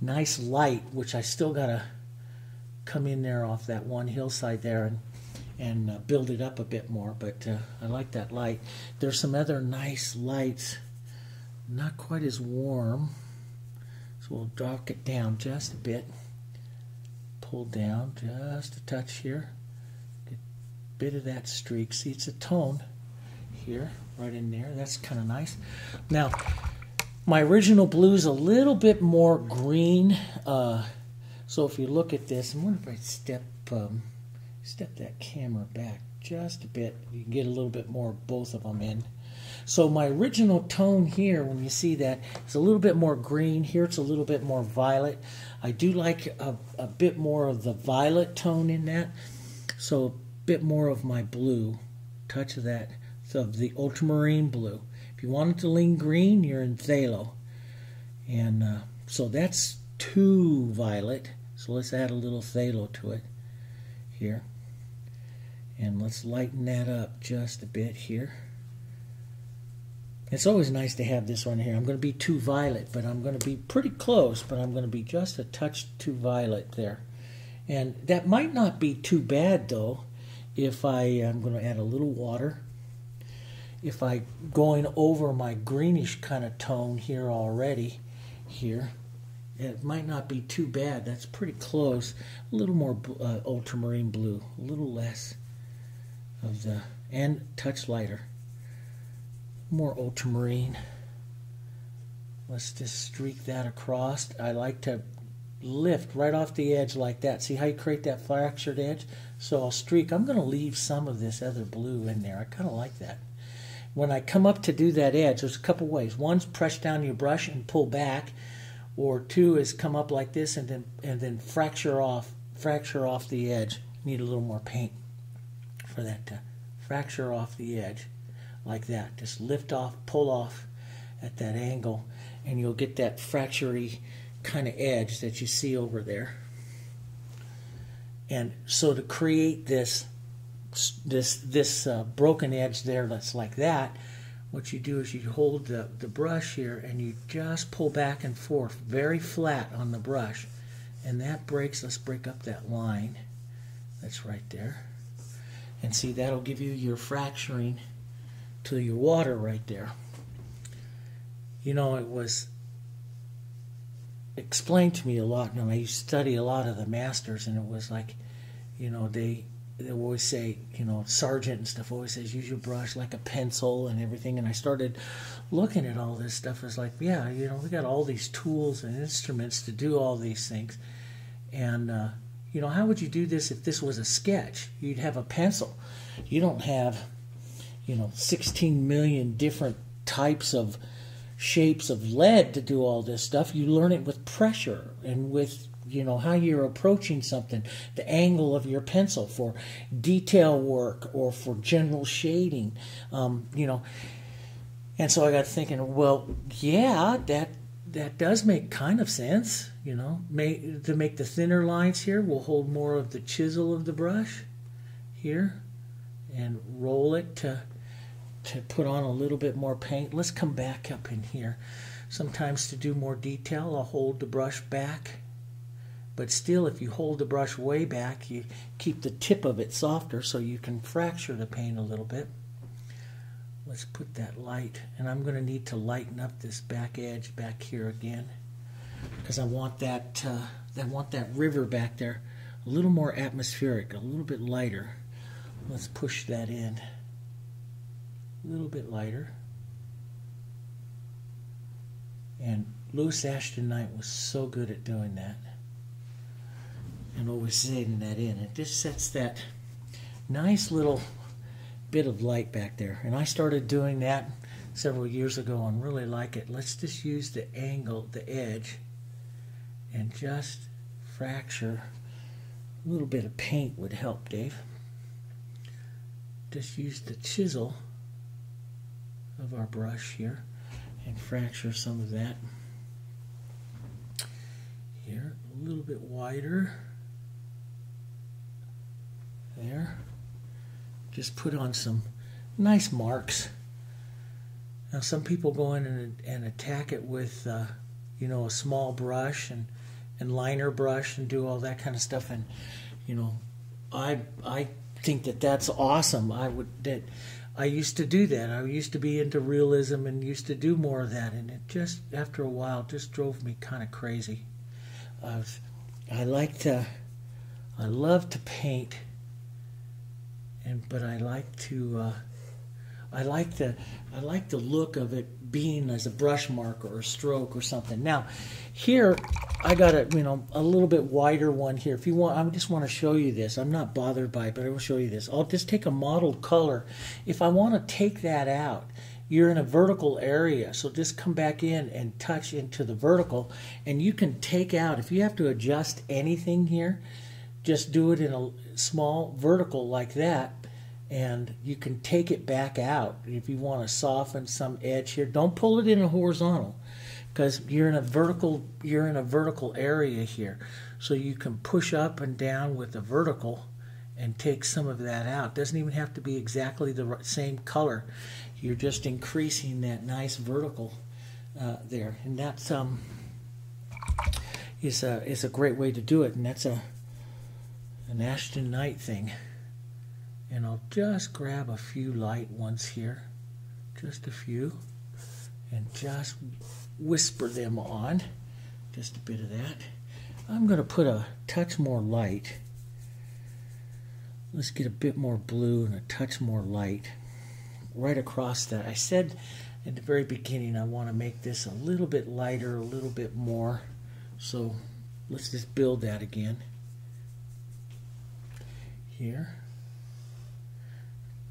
S1: nice light, which I still got to come in there off that one hillside there and and uh, build it up a bit more. But uh, I like that light. There's some other nice lights not quite as warm. So we'll dock it down just a bit. Pull down just a touch here. Get a bit of that streak. See, it's a tone here, right in there. That's kind of nice. Now, my original blue is a little bit more green. Uh, so if you look at this, I'm wondering if I step um, step that camera back just a bit. You can get a little bit more both of them in. So my original tone here, when you see that, is a little bit more green. Here it's a little bit more violet. I do like a, a bit more of the violet tone in that. So a bit more of my blue, touch of that, of the ultramarine blue. If you want it to lean green, you're in phthalo. And uh, so that's too violet. So let's add a little phthalo to it here. And let's lighten that up just a bit here. It's always nice to have this one here. I'm going to be too violet, but I'm going to be pretty close, but I'm going to be just a touch too violet there. And that might not be too bad, though, if I am going to add a little water. If I going over my greenish kind of tone here already, here, it might not be too bad. That's pretty close. A little more uh, ultramarine blue, a little less of the, and touch lighter more ultramarine. Let's just streak that across. I like to lift right off the edge like that. See how you create that fractured edge? So I'll streak. I'm going to leave some of this other blue in there. I kind of like that. when I come up to do that edge, there's a couple ways. One's press down your brush and pull back, or two is come up like this and then and then fracture off fracture off the edge. Need a little more paint for that to fracture off the edge like that. Just lift off, pull off at that angle, and you'll get that fractury kind of edge that you see over there. And so to create this this this uh, broken edge there that's like that, what you do is you hold the, the brush here and you just pull back and forth very flat on the brush. And that breaks, let's break up that line that's right there. And see, that'll give you your fracturing to your water right there. You know, it was explained to me a lot, and I used study a lot of the masters, and it was like, you know, they they always say, you know, Sargent and stuff always says use your brush like a pencil and everything. And I started looking at all this stuff. It's like, yeah, you know, we got all these tools and instruments to do all these things. And uh, you know, how would you do this if this was a sketch? You'd have a pencil. You don't have, you know, 16 million different types of shapes of lead to do all this stuff. You learn it with pressure and with you know how you're approaching something the angle of your pencil for detail work or for general shading um, you know and so i got thinking well yeah that that does make kind of sense you know make, to make the thinner lines here we'll hold more of the chisel of the brush here and roll it to to put on a little bit more paint let's come back up in here sometimes to do more detail I'll hold the brush back but still, if you hold the brush way back, you keep the tip of it softer so you can fracture the paint a little bit. Let's put that light, and I'm going to need to lighten up this back edge back here again because I want that uh, I want that river back there a little more atmospheric, a little bit lighter. Let's push that in a little bit lighter. And Louis Ashton Knight was so good at doing that and always setting that in. It just sets that nice little bit of light back there. And I started doing that several years ago and really like it. Let's just use the angle, the edge, and just fracture. A little bit of paint would help, Dave. Just use the chisel of our brush here and fracture some of that. Here, a little bit wider there. Just put on some nice marks. Now some people go in and, and attack it with, uh, you know, a small brush and, and liner brush and do all that kind of stuff. And, you know, I, I think that that's awesome. I would, that, I used to do that. I used to be into realism and used to do more of that. And it just, after a while, just drove me kind of crazy. Uh, I like to, I love to paint and but I like to uh, I like the I like the look of it being as a brush mark or a stroke or something. Now, here I got a you know a little bit wider one here. If you want, I just want to show you this. I'm not bothered by it, but I will show you this. I'll just take a mottled color. If I want to take that out, you're in a vertical area, so just come back in and touch into the vertical, and you can take out. If you have to adjust anything here, just do it in a small vertical like that and you can take it back out if you want to soften some edge here don't pull it in a horizontal because you're in a vertical you're in a vertical area here. So you can push up and down with the vertical and take some of that out. Doesn't even have to be exactly the same color. You're just increasing that nice vertical uh, there. And that's um is a is a great way to do it. And that's a an Ashton Knight thing. And I'll just grab a few light ones here, just a few, and just whisper them on. Just a bit of that. I'm going to put a touch more light. Let's get a bit more blue and a touch more light right across that. I said at the very beginning I want to make this a little bit lighter, a little bit more. So let's just build that again here.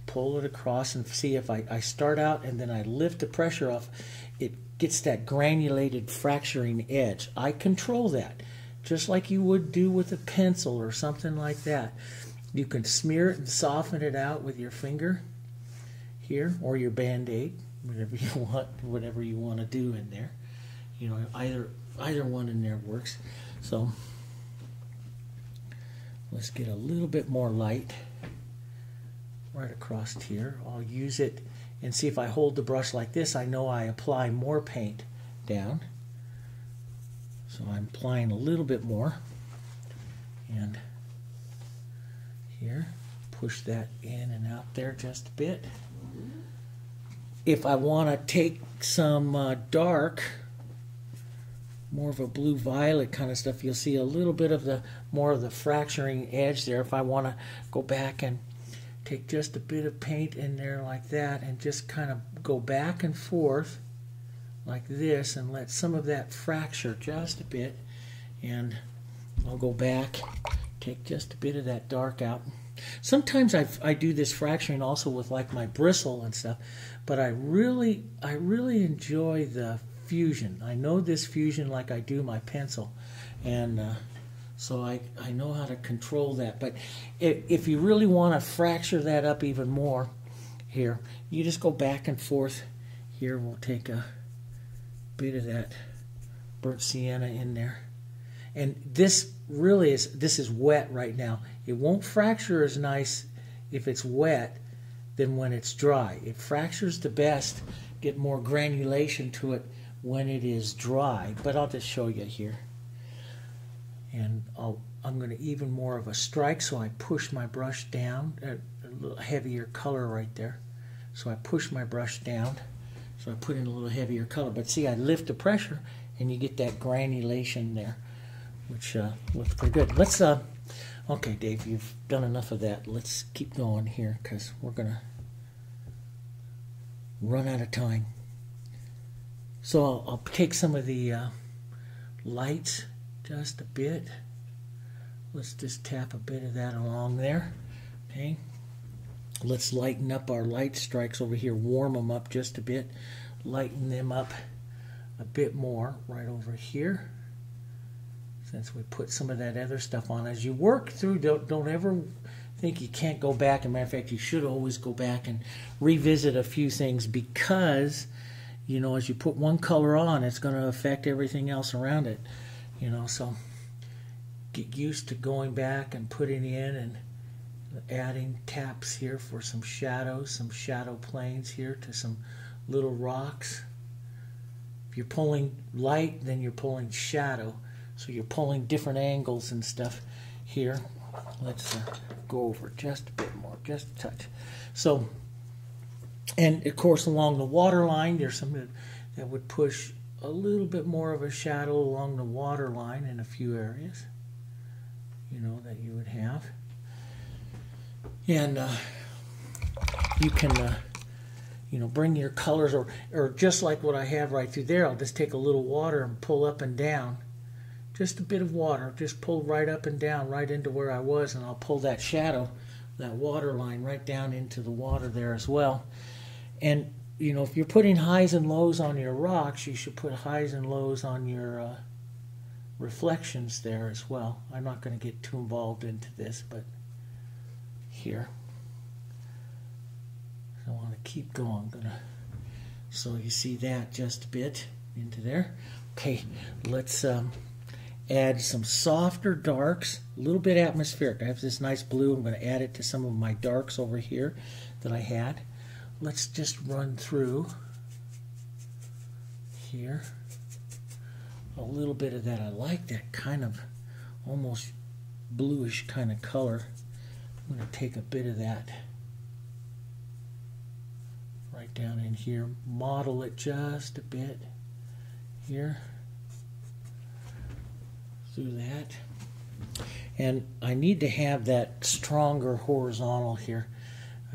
S1: pull it across and see if I, I start out and then I lift the pressure off, it gets that granulated fracturing edge. I control that, just like you would do with a pencil or something like that. You can smear it and soften it out with your finger here or your band-aid, whatever you want, whatever you want to do in there. You know, either either one in there works. So let's get a little bit more light right across here. I'll use it and see if I hold the brush like this, I know I apply more paint down. So I'm applying a little bit more. And here, push that in and out there just a bit. If I want to take some uh, dark, more of a blue violet kind of stuff, you'll see a little bit of the more of the fracturing edge there. If I want to go back and take just a bit of paint in there like that and just kind of go back and forth like this and let some of that fracture just a bit. And I'll go back take just a bit of that dark out. Sometimes I, I do this fracturing also with like my bristle and stuff but I really I really enjoy the fusion. I know this fusion like I do my pencil. And uh, so I, I know how to control that. But if, if you really want to fracture that up even more here, you just go back and forth. Here we'll take a bit of that burnt sienna in there. And this really is, this is wet right now. It won't fracture as nice if it's wet than when it's dry. It fractures the best, get more granulation to it when it is dry. But I'll just show you here and I'll, I'm going to even more of a strike so I push my brush down a, a little heavier color right there. So I push my brush down so I put in a little heavier color. But see I lift the pressure and you get that granulation there which uh, looks pretty good. Let's uh okay Dave you've done enough of that. Let's keep going here because we're gonna run out of time. So I'll, I'll take some of the uh, lights just a bit. Let's just tap a bit of that along there. Okay. Let's lighten up our light strikes over here, warm them up just a bit, lighten them up a bit more right over here. Since we put some of that other stuff on. As you work through, don't, don't ever think you can't go back. As a matter of fact, you should always go back and revisit a few things because, you know, as you put one color on, it's going to affect everything else around it you know so get used to going back and putting in and adding taps here for some shadows some shadow planes here to some little rocks. If you're pulling light then you're pulling shadow. So you're pulling different angles and stuff here. Let's uh, go over just a bit more just a touch. So and of course along the water line there's some that would push a little bit more of a shadow along the water line in a few areas, you know, that you would have. And uh, you can, uh, you know, bring your colors, or, or just like what I have right through there, I'll just take a little water and pull up and down. Just a bit of water, just pull right up and down, right into where I was, and I'll pull that shadow, that water line right down into the water there as well. And you know, if you're putting highs and lows on your rocks, you should put highs and lows on your uh, reflections there as well. I'm not going to get too involved into this, but here. I want to keep going. I'm gonna, so you see that just a bit into there. Okay, let's um, add some softer darks, a little bit atmospheric. I have this nice blue. I'm going to add it to some of my darks over here that I had let's just run through here a little bit of that. I like that kind of almost bluish kind of color. I'm going to take a bit of that right down in here, model it just a bit here through that. And I need to have that stronger horizontal here.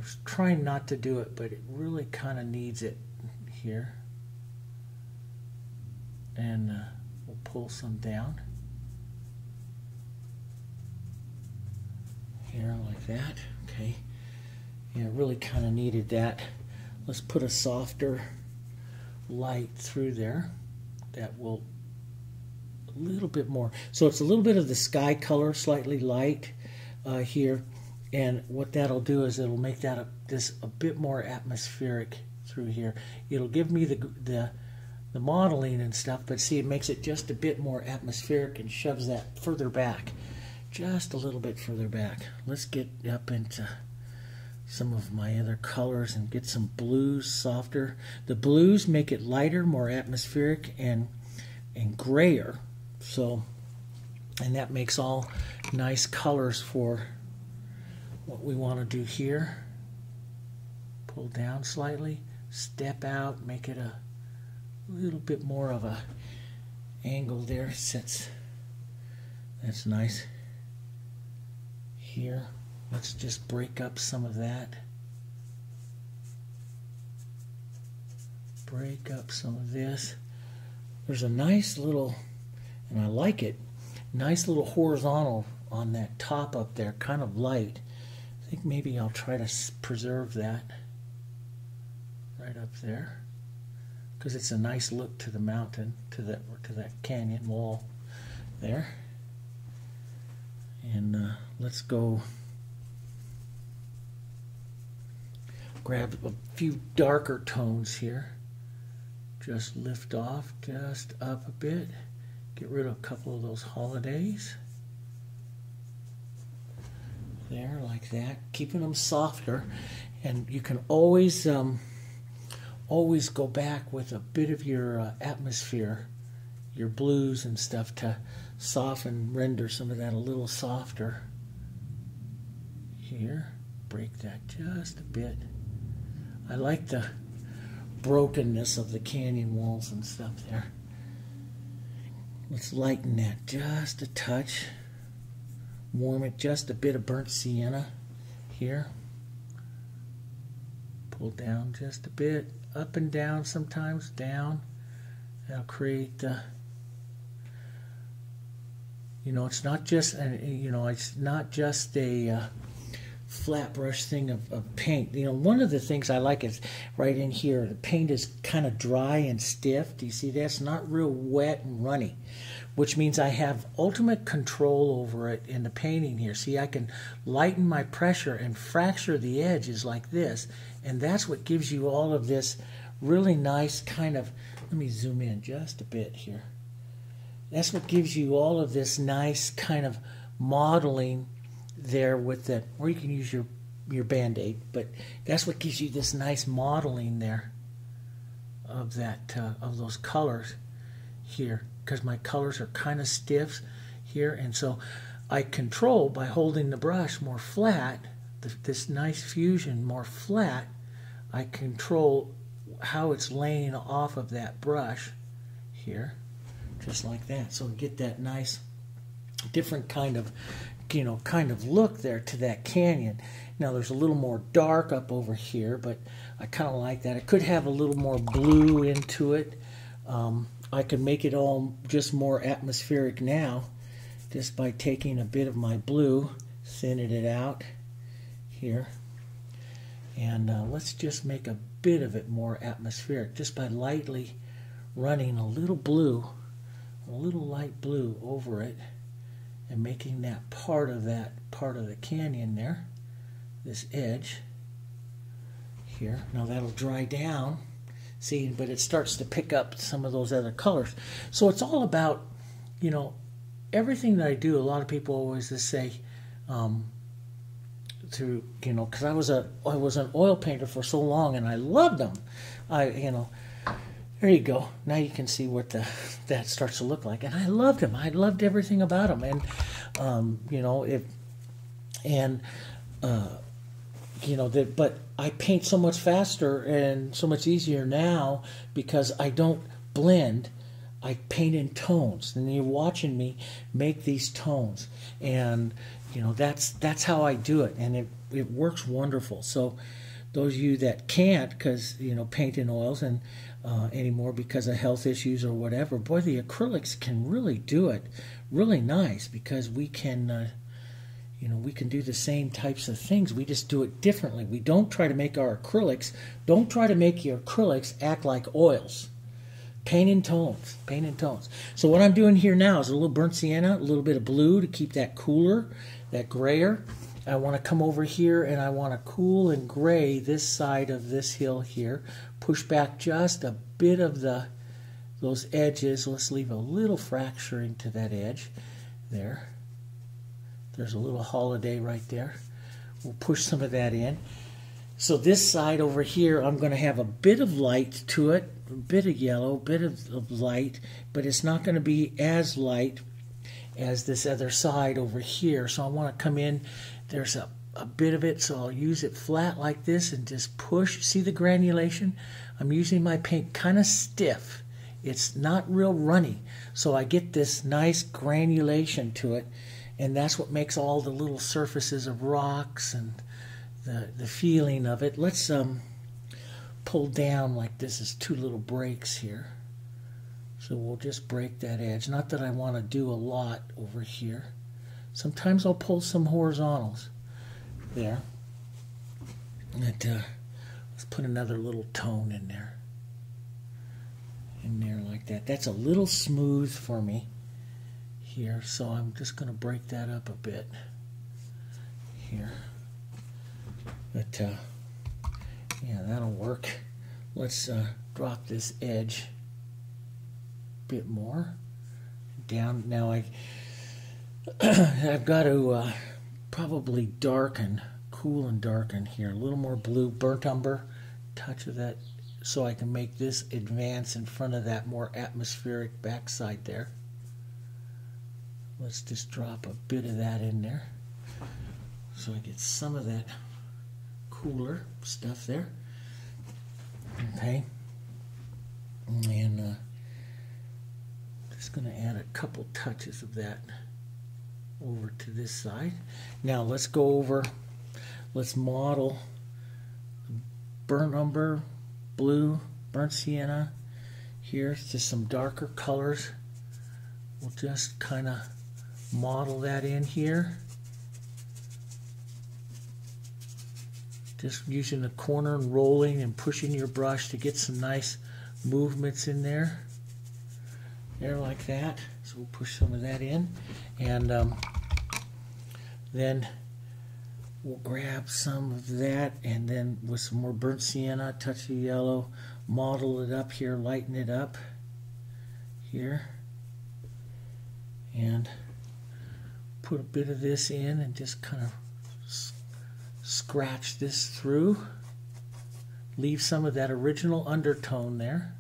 S1: Was trying not to do it, but it really kind of needs it here. And uh, we'll pull some down. Here like that, okay. Yeah, really kind of needed that. Let's put a softer light through there that will a little bit more. So it's a little bit of the sky color, slightly light uh, here. And what that'll do is it'll make that a, this a bit more atmospheric through here. It'll give me the, the the modeling and stuff, but see, it makes it just a bit more atmospheric and shoves that further back, just a little bit further back. Let's get up into some of my other colors and get some blues softer. The blues make it lighter, more atmospheric, and and grayer. So, and that makes all nice colors for what we want to do here. Pull down slightly, step out, make it a little bit more of a angle there since that's nice. Here let's just break up some of that. Break up some of this. There's a nice little and I like it nice little horizontal on that top up there kind of light I think maybe I'll try to preserve that right up there because it's a nice look to the mountain, to that to that canyon wall there. And uh, let's go grab a few darker tones here. Just lift off, just up a bit. Get rid of a couple of those holidays. There, like that. Keeping them softer. And you can always... Um, always go back with a bit of your uh, atmosphere, your blues and stuff to soften, render some of that a little softer. Here, break that just a bit. I like the brokenness of the canyon walls and stuff there. Let's lighten that just a touch. Warm it just a bit of burnt sienna here. Pull down just a bit up and down sometimes, down. That'll create the, you know, it's not just, you know, it's not just a uh, flat brush thing of, of paint. You know, one of the things I like is right in here, the paint is kind of dry and stiff. Do you see that's not real wet and runny which means I have ultimate control over it in the painting here. See, I can lighten my pressure and fracture the edges like this, and that's what gives you all of this really nice kind of, let me zoom in just a bit here. That's what gives you all of this nice kind of modeling there with the, or you can use your, your Band-Aid, but that's what gives you this nice modeling there of that, uh, of those colors here because my colors are kind of stiff here and so I control by holding the brush more flat this nice fusion more flat I control how it's laying off of that brush here just like that. So get that nice different kind of you know kind of look there to that canyon. Now there's a little more dark up over here but I kind of like that. It could have a little more blue into it. Um, I could make it all just more atmospheric now just by taking a bit of my blue, thinning it out here. And uh, let's just make a bit of it more atmospheric just by lightly running a little blue, a little light blue over it and making that part of that part of the canyon there, this edge here. Now that'll dry down See, but it starts to pick up some of those other colors. So it's all about, you know, everything that I do. A lot of people always just say, um, through you know, because I was a I was an oil painter for so long, and I loved them. I you know, there you go. Now you can see what the that starts to look like, and I loved him. I loved everything about him. and um, you know, if and uh, you know that but i paint so much faster and so much easier now because i don't blend i paint in tones and you're watching me make these tones and you know that's that's how i do it and it it works wonderful so those of you that can't because you know paint in oils and uh, anymore because of health issues or whatever boy the acrylics can really do it really nice because we can uh, you know, we can do the same types of things. We just do it differently. We don't try to make our acrylics, don't try to make your acrylics act like oils. Paint and tones, paint and tones. So what I'm doing here now is a little burnt sienna, a little bit of blue to keep that cooler, that grayer. I want to come over here and I want to cool and gray this side of this hill here. Push back just a bit of the those edges. Let's leave a little fracturing to that edge there. There's a little holiday right there. We'll push some of that in. So this side over here, I'm going to have a bit of light to it, a bit of yellow, a bit of, of light, but it's not going to be as light as this other side over here. So I want to come in, there's a, a bit of it, so I'll use it flat like this and just push. See the granulation? I'm using my paint kind of stiff. It's not real runny, so I get this nice granulation to it and that's what makes all the little surfaces of rocks and the the feeling of it. Let's um pull down like this is two little breaks here. So we'll just break that edge. Not that I want to do a lot over here. Sometimes I'll pull some horizontals there. Uh, let's put another little tone in there. In there like that. That's a little smooth for me here, so I'm just going to break that up a bit here. But uh, yeah, that'll work. Let's uh, drop this edge a bit more down. Now I I've got to uh, probably darken, cool and darken here. A little more blue, burnt umber, touch of that, so I can make this advance in front of that more atmospheric backside there. Let's just drop a bit of that in there so I get some of that cooler stuff there. Okay. And uh, just going to add a couple touches of that over to this side. Now let's go over, let's model burnt umber, blue, burnt sienna here just some darker colors. We'll just kind of model that in here. Just using the corner and rolling and pushing your brush to get some nice movements in there. There like that. So we'll push some of that in. And um, then we'll grab some of that and then with some more burnt sienna, touch of yellow, model it up here, lighten it up here. And put a bit of this in and just kind of scratch this through. Leave some of that original undertone there.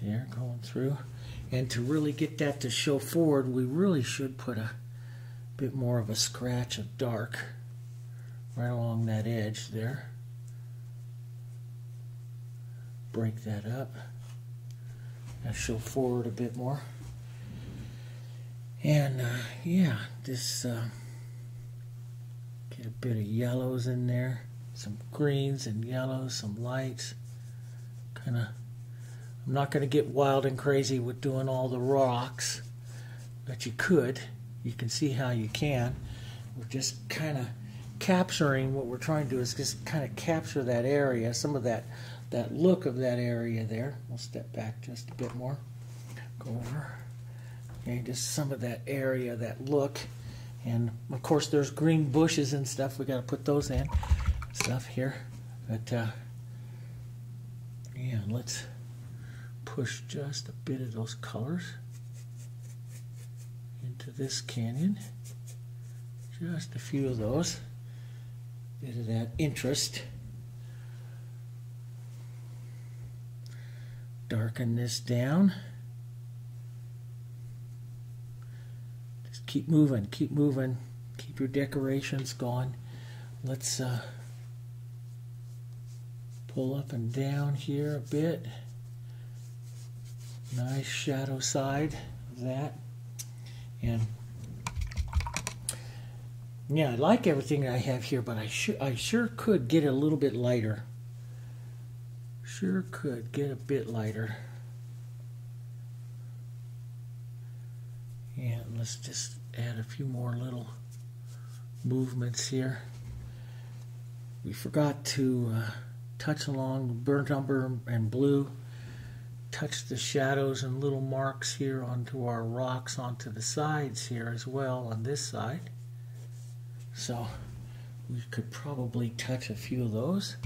S1: There, going through. And to really get that to show forward, we really should put a bit more of a scratch of dark right along that edge there. Break that up. And show forward a bit more. And uh, yeah, this uh, get a bit of yellows in there, some greens and yellows, some lights. Kind of, I'm not going to get wild and crazy with doing all the rocks, but you could. You can see how you can. We're just kind of capturing what we're trying to do is just kind of capture that area, some of that that look of that area there. We'll step back just a bit more. Go over. Okay, just some of that area, that look. And of course, there's green bushes and stuff. We got to put those in. Stuff here. But uh, yeah, let's push just a bit of those colors into this canyon. Just a few of those. Bit of that interest. Darken this down. Just keep moving, keep moving, keep your decorations going. Let's uh, pull up and down here a bit. Nice shadow side of that. And yeah, I like everything I have here, but I, sure I sure could get a little bit lighter. Sure could get a bit lighter. And let's just add a few more little movements here. We forgot to uh, touch along burnt umber and blue, touch the shadows and little marks here onto our rocks onto the sides here as well on this side. So we could probably touch a few of those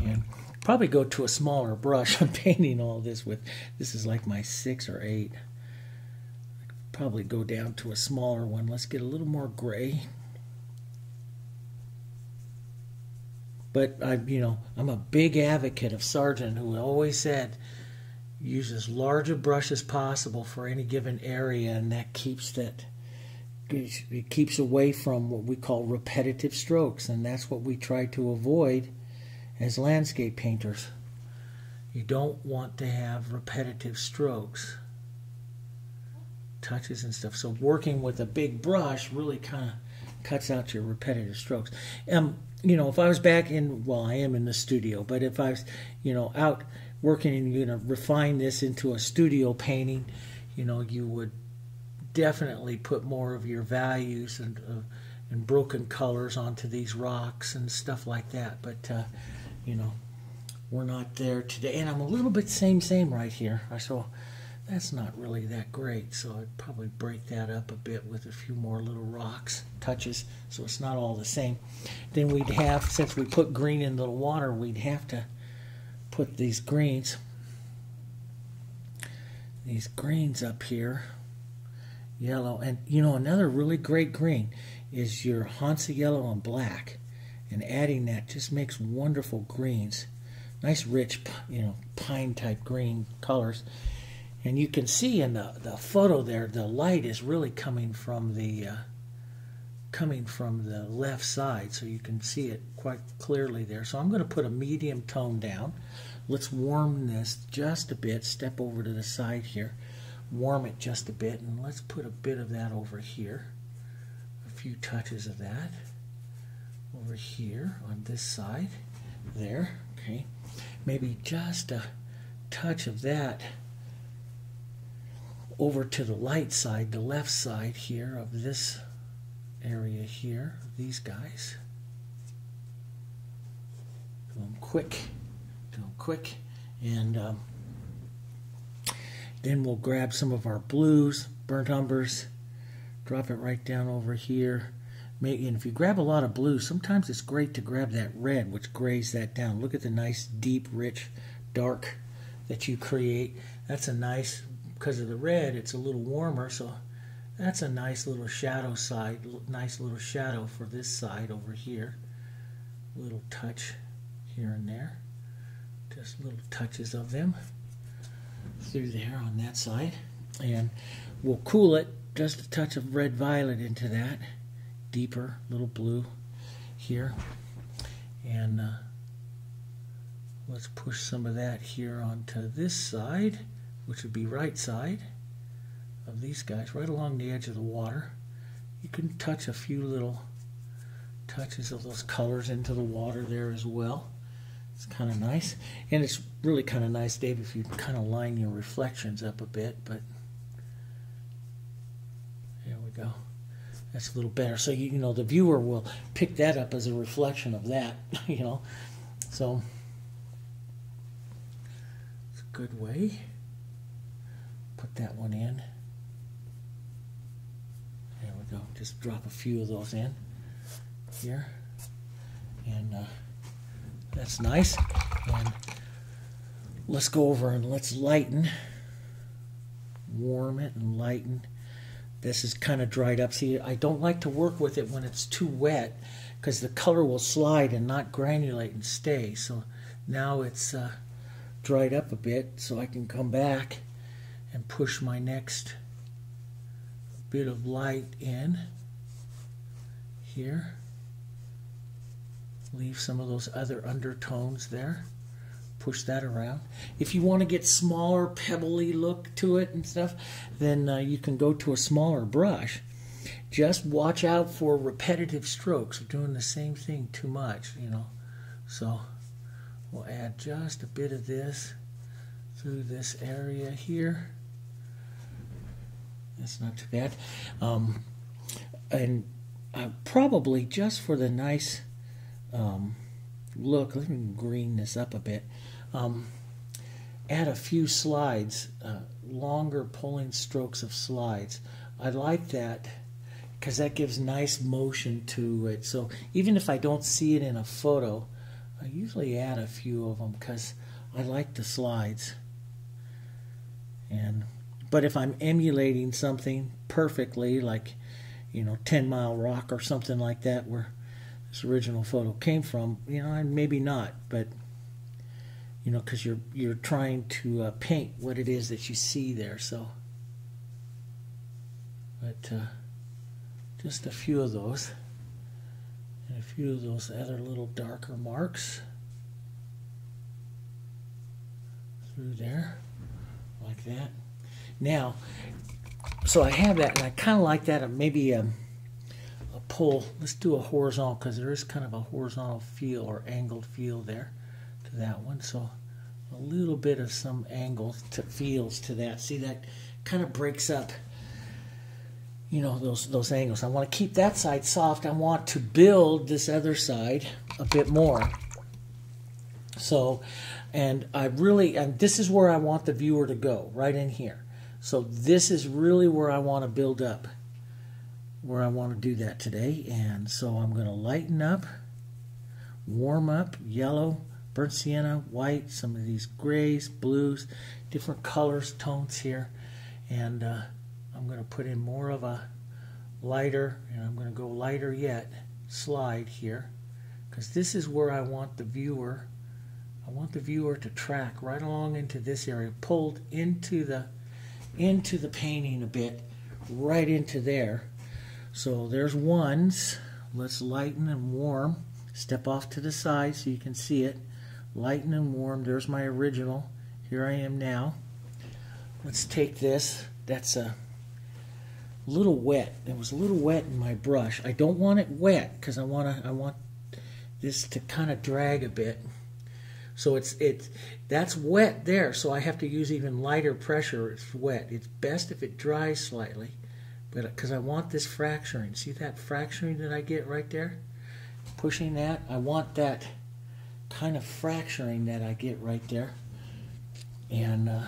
S1: and probably go to a smaller brush. I'm painting all this with, this is like my six or eight. Probably go down to a smaller one. Let's get a little more gray. But I, you know, I'm a big advocate of Sargent, who always said, use as large a brush as possible for any given area, and that keeps that it keeps away from what we call repetitive strokes, and that's what we try to avoid as landscape painters. You don't want to have repetitive strokes, touches and stuff. So working with a big brush really kind of cuts out your repetitive strokes. Um, you know, if I was back in, well, I am in the studio, but if I was, you know, out working and you know refine this into a studio painting, you know, you would definitely put more of your values and uh, and broken colors onto these rocks and stuff like that. But uh, you know, we're not there today, and I'm a little bit same same right here. I saw that's not really that great, so I'd probably break that up a bit with a few more little rocks touches, so it's not all the same. Then we'd have, since we put green in the water, we'd have to put these greens, these greens up here yellow. And you know, another really great green is your Hansa yellow and black. And adding that just makes wonderful greens. Nice rich, you know, pine type green colors. And you can see in the, the photo there, the light is really coming from the uh, coming from the left side, so you can see it quite clearly there. So I'm going to put a medium tone down. Let's warm this just a bit. Step over to the side here warm it just a bit and let's put a bit of that over here a few touches of that over here on this side there okay maybe just a touch of that over to the light side the left side here of this area here these guys do them quick do them quick and um, then we'll grab some of our blues, burnt umbers, drop it right down over here. And if you grab a lot of blue, sometimes it's great to grab that red, which grays that down. Look at the nice, deep, rich, dark that you create. That's a nice, because of the red, it's a little warmer, so that's a nice little shadow side, nice little shadow for this side over here. Little touch here and there. Just little touches of them through there on that side. And we'll cool it, just a touch of red violet into that. Deeper, little blue here. And uh, let's push some of that here onto this side, which would be right side of these guys, right along the edge of the water. You can touch a few little touches of those colors into the water there as well. It's kind of nice. And it's really kind of nice, Dave, if you kind of line your reflections up a bit, but there we go. That's a little better. So, you, you know, the viewer will pick that up as a reflection of that, you know. So, it's a good way. Put that one in. Go. Just drop a few of those in here. And, uh, that's nice. And let's go over and let's lighten. Warm it and lighten. This is kind of dried up. See, I don't like to work with it when it's too wet because the color will slide and not granulate and stay. So now it's uh, dried up a bit so I can come back and push my next bit of light in here leave some of those other undertones there. Push that around. If you want to get smaller, pebbly look to it and stuff, then uh, you can go to a smaller brush. Just watch out for repetitive strokes of doing the same thing too much, you know. So we'll add just a bit of this through this area here. That's not too bad. Um, and uh, probably just for the nice um, look, let me green this up a bit. Um, add a few slides, uh, longer pulling strokes of slides. I like that because that gives nice motion to it. So even if I don't see it in a photo, I usually add a few of them because I like the slides. And but if I'm emulating something perfectly, like you know, Ten Mile Rock or something like that, where this original photo came from, you know, maybe not, but you know, because you're you're trying to uh, paint what it is that you see there. So, but uh, just a few of those, and a few of those other little darker marks through there, like that. Now, so I have that, and I kind of like that. Maybe a, a pull. Let's do a horizontal because there is kind of a horizontal feel or angled feel there to that one. So a little bit of some angle to feels to that. See that kind of breaks up you know those those angles. I want to keep that side soft. I want to build this other side a bit more. So, and I really, and this is where I want the viewer to go, right in here. So this is really where I want to build up, where I want to do that today. And so I'm going to lighten up, warm up, yellow, burnt sienna, white, some of these grays, blues, different colors, tones here. And uh, I'm going to put in more of a lighter, and I'm going to go lighter yet, slide here. Because this is where I want the viewer, I want the viewer to track right along into this area, pulled into the into the painting a bit, right into there. So there's ones. Let's lighten and warm. Step off to the side so you can see it. Lighten and warm. There's my original. Here I am now. Let's take this. That's a little wet. It was a little wet in my brush. I don't want it wet because I want to. I want this to kind of drag a bit. So it's it's that's wet there, so I have to use even lighter pressure. It's wet. It's best if it dries slightly, but because I want this fracturing. See that fracturing that I get right there? Pushing that, I want that kind of fracturing that I get right there. And uh,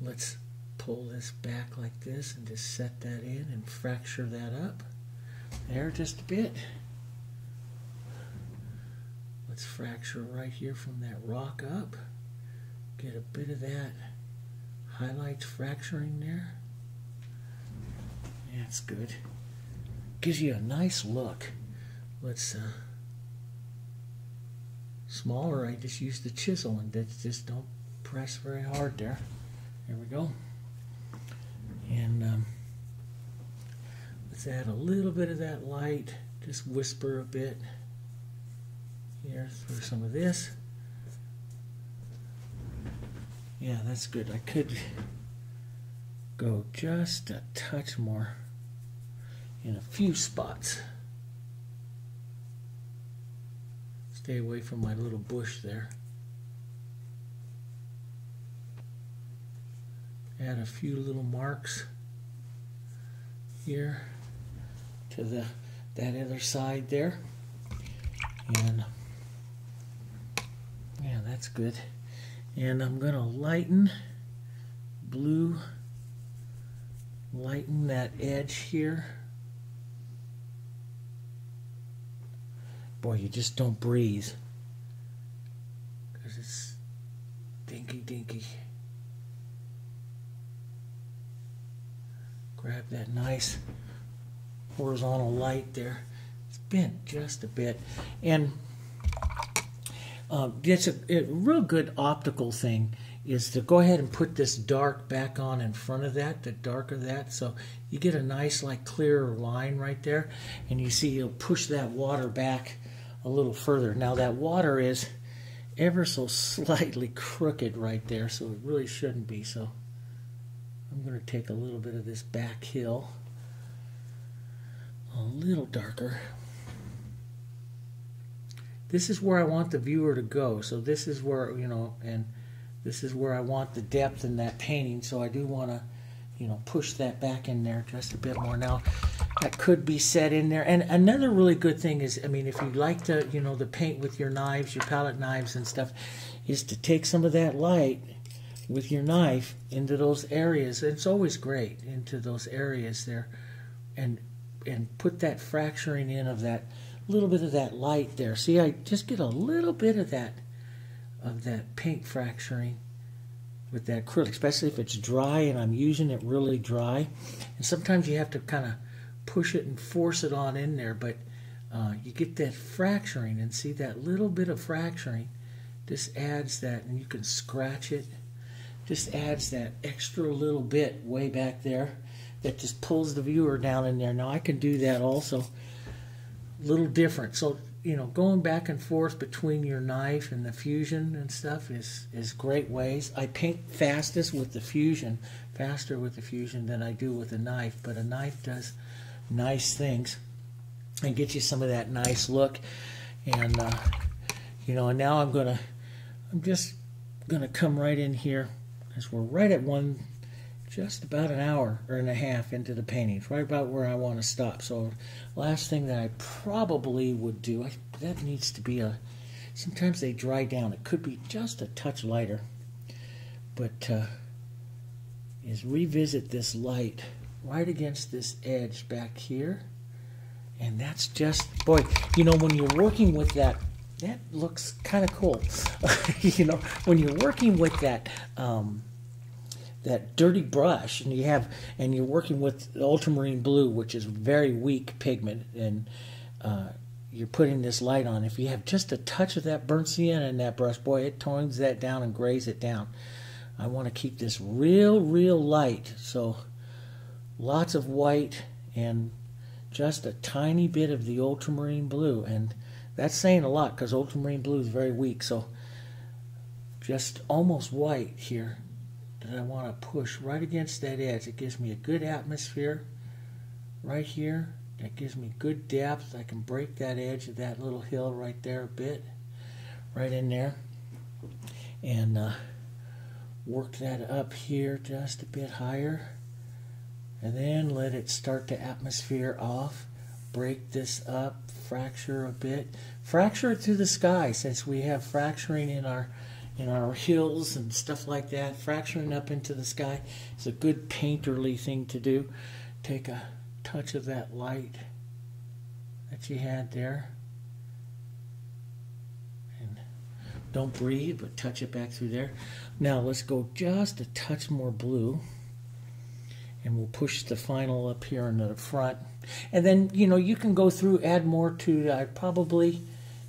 S1: let's pull this back like this and just set that in and fracture that up. There just a bit. Let's fracture right here from that rock up. Get a bit of that highlights fracturing there. That's good. Gives you a nice look. Let's uh, smaller. I just use the chisel and just don't press very hard there. There we go. And um, let's add a little bit of that light. Just whisper a bit here through some of this. Yeah, that's good. I could go just a touch more in a few spots. Stay away from my little bush there. Add a few little marks here to the that other side there. And yeah, that's good. And I'm going to lighten, blue, lighten that edge here. Boy, you just don't breathe. Because it's dinky dinky. Grab that nice horizontal light there. It's bent just a bit. And um, it's a, a, real good optical thing is to go ahead and put this dark back on in front of that, the darker that, so you get a nice like clearer line right there, and you see you'll push that water back a little further. Now that water is ever so slightly crooked right there, so it really shouldn't be. So I'm going to take a little bit of this back hill, a little darker this is where I want the viewer to go. So this is where, you know, and this is where I want the depth in that painting. So I do want to, you know, push that back in there just a bit more. Now, that could be set in there. And another really good thing is, I mean, if you like to, you know, the paint with your knives, your palette knives and stuff, is to take some of that light with your knife into those areas. It's always great into those areas there, and and put that fracturing in of that little bit of that light there. See, I just get a little bit of that of that pink fracturing with that acrylic, especially if it's dry and I'm using it really dry. And sometimes you have to kind of push it and force it on in there, but uh, you get that fracturing and see that little bit of fracturing just adds that, and you can scratch it, just adds that extra little bit way back there that just pulls the viewer down in there. Now I can do that also, little different. So you know, going back and forth between your knife and the fusion and stuff is is great ways. I paint fastest with the fusion, faster with the fusion than I do with a knife. But a knife does nice things and get you some of that nice look. And uh, you know, and now I'm gonna, I'm just gonna come right in here as we're right at one just about an hour or and a half into the painting, right about where I want to stop. So, last thing that I probably would do, I, that needs to be a. Sometimes they dry down. It could be just a touch lighter, but uh, is revisit this light right against this edge back here, and that's just boy. You know when you're working with that that looks kind of cool. you know, when you're working with that um, that dirty brush and you have and you're working with ultramarine blue which is very weak pigment and uh, you're putting this light on. If you have just a touch of that burnt sienna in that brush boy it tones that down and grays it down. I want to keep this real real light. So lots of white and just a tiny bit of the ultramarine blue. And that's saying a lot because ultramarine blue is very weak. So just almost white here that I want to push right against that edge. It gives me a good atmosphere right here. That gives me good depth. I can break that edge of that little hill right there a bit, right in there, and uh, work that up here just a bit higher. And then let it start to atmosphere off. Break this up, fracture a bit. Fracture it to the sky since we have fracturing in our in our hills and stuff like that, fracturing up into the sky is a good painterly thing to do. Take a touch of that light that you had there. And don't breathe, but touch it back through there. Now let's go just a touch more blue. And we'll push the final up here into the front. And then, you know, you can go through, add more to, I probably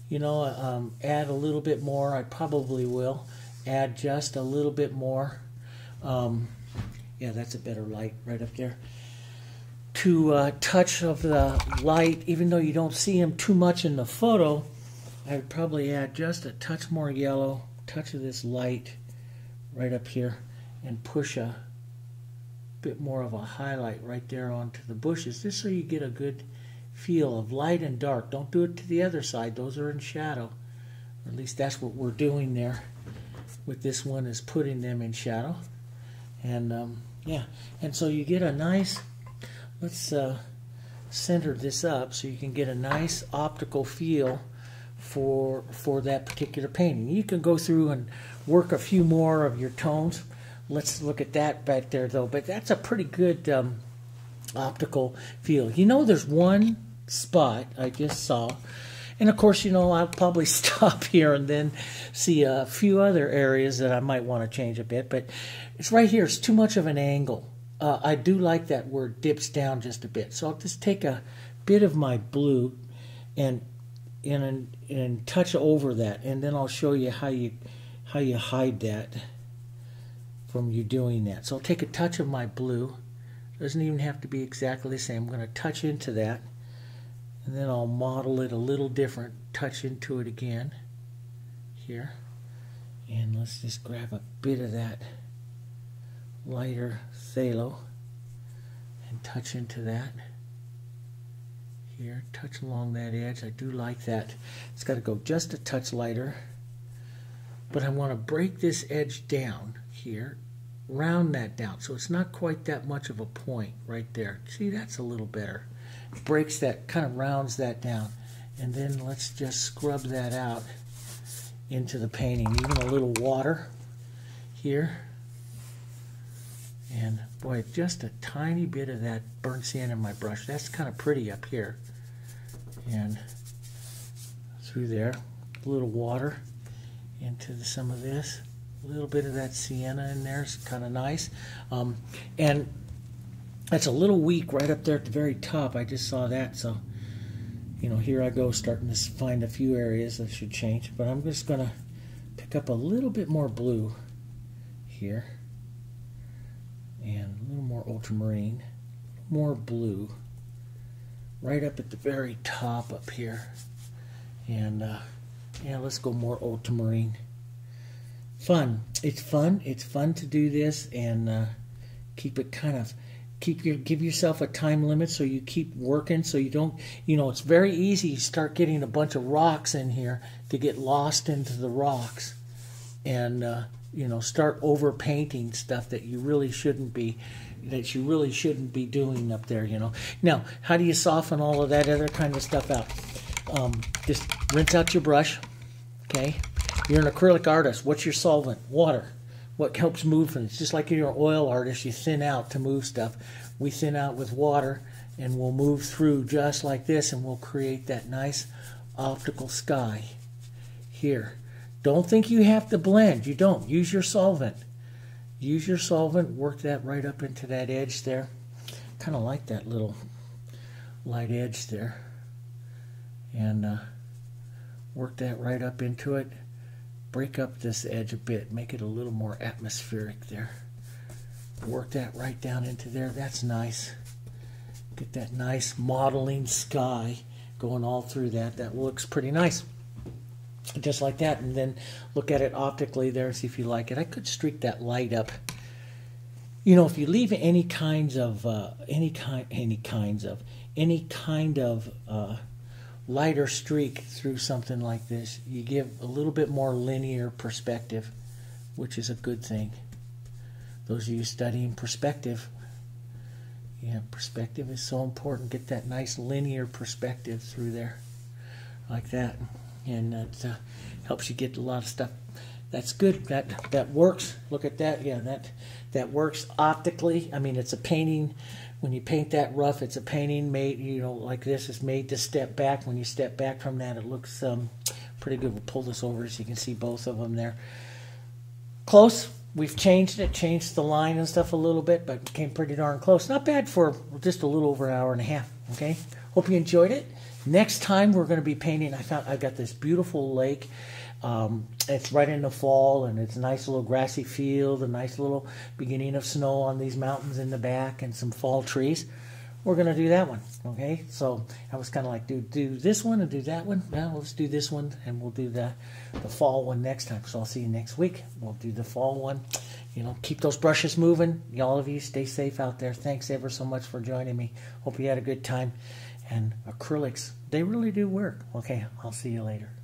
S1: you know, um, add a little bit more. I probably will add just a little bit more. Um, yeah, that's a better light right up there. To uh, touch of the light, even though you don't see him too much in the photo, I would probably add just a touch more yellow, touch of this light right up here, and push a bit more of a highlight right there onto the bushes, just so you get a good feel of light and dark. Don't do it to the other side. Those are in shadow. Or at least that's what we're doing there with this one is putting them in shadow. And um, yeah, and so you get a nice, let's uh, center this up so you can get a nice optical feel for for that particular painting. You can go through and work a few more of your tones. Let's look at that back there though, but that's a pretty good um, optical feel. You know there's one spot I just saw. And of course, you know, I'll probably stop here and then see a few other areas that I might want to change a bit. But it's right here. It's too much of an angle. Uh, I do like that word dips down just a bit. So I'll just take a bit of my blue and and and touch over that, and then I'll show you how you how you hide that from you doing that. So I'll take a touch of my blue. Doesn't even have to be exactly the same. I'm going to touch into that and then I'll model it a little different touch into it again here. And let's just grab a bit of that lighter phthalo and touch into that here. Touch along that edge. I do like that. It's got to go just a touch lighter. But I want to break this edge down here round that down so it's not quite that much of a point right there. See, that's a little better. Breaks that, kind of rounds that down. And then let's just scrub that out into the painting. Even a little water here. And boy, just a tiny bit of that burnt sand in my brush. That's kind of pretty up here. And through there, a little water into the, some of this. A little bit of that sienna in there is kind of nice. Um, and that's a little weak right up there at the very top. I just saw that, so you know, here I go starting to find a few areas that should change, but I'm just going to pick up a little bit more blue here and a little more ultramarine, more blue right up at the very top up here. And uh, yeah, let's go more ultramarine. Fun. It's fun. It's fun to do this and uh, keep it kind of keep your give yourself a time limit so you keep working so you don't you know it's very easy to start getting a bunch of rocks in here to get lost into the rocks and uh, you know start over painting stuff that you really shouldn't be that you really shouldn't be doing up there you know. Now how do you soften all of that other kind of stuff out? Um, just rinse out your brush okay? You're an acrylic artist. What's your solvent? Water what helps move things. Just like you're an oil artist, you thin out to move stuff. We thin out with water and we'll move through just like this and we'll create that nice optical sky here. Don't think you have to blend. You don't. Use your solvent. Use your solvent. Work that right up into that edge there. Kind of like that little light edge there. And uh, work that right up into it break up this edge a bit, make it a little more atmospheric there. Work that right down into there. That's nice. Get that nice modeling sky going all through that. That looks pretty nice. Just like that. And then look at it optically there, see if you like it. I could streak that light up. You know, if you leave any kinds of, uh, any kind, any kinds of, any kind of, uh, lighter streak through something like this, you give a little bit more linear perspective, which is a good thing. Those of you studying perspective, yeah, perspective is so important. Get that nice linear perspective through there, like that, and that uh, helps you get a lot of stuff. That's good. That that works. Look at that. Yeah, that that works optically. I mean, it's a painting when you paint that rough, it's a painting made, you know, like this. It's made to step back. When you step back from that, it looks um, pretty good. We'll pull this over so you can see both of them there. Close. We've changed it, changed the line and stuff a little bit, but came pretty darn close. Not bad for just a little over an hour and a half. Okay. Hope you enjoyed it. Next time we're going to be painting. I found I've got this beautiful lake um, it's right in the fall, and it's a nice little grassy field, a nice little beginning of snow on these mountains in the back, and some fall trees. We're going to do that one, okay? So I was kind of like, do do this one and do that one. Well, let's do this one, and we'll do the the fall one next time. So I'll see you next week. We'll do the fall one. You know, keep those brushes moving. You all of you, stay safe out there. Thanks ever so much for joining me. Hope you had a good time. And acrylics, they really do work. Okay, I'll see you later.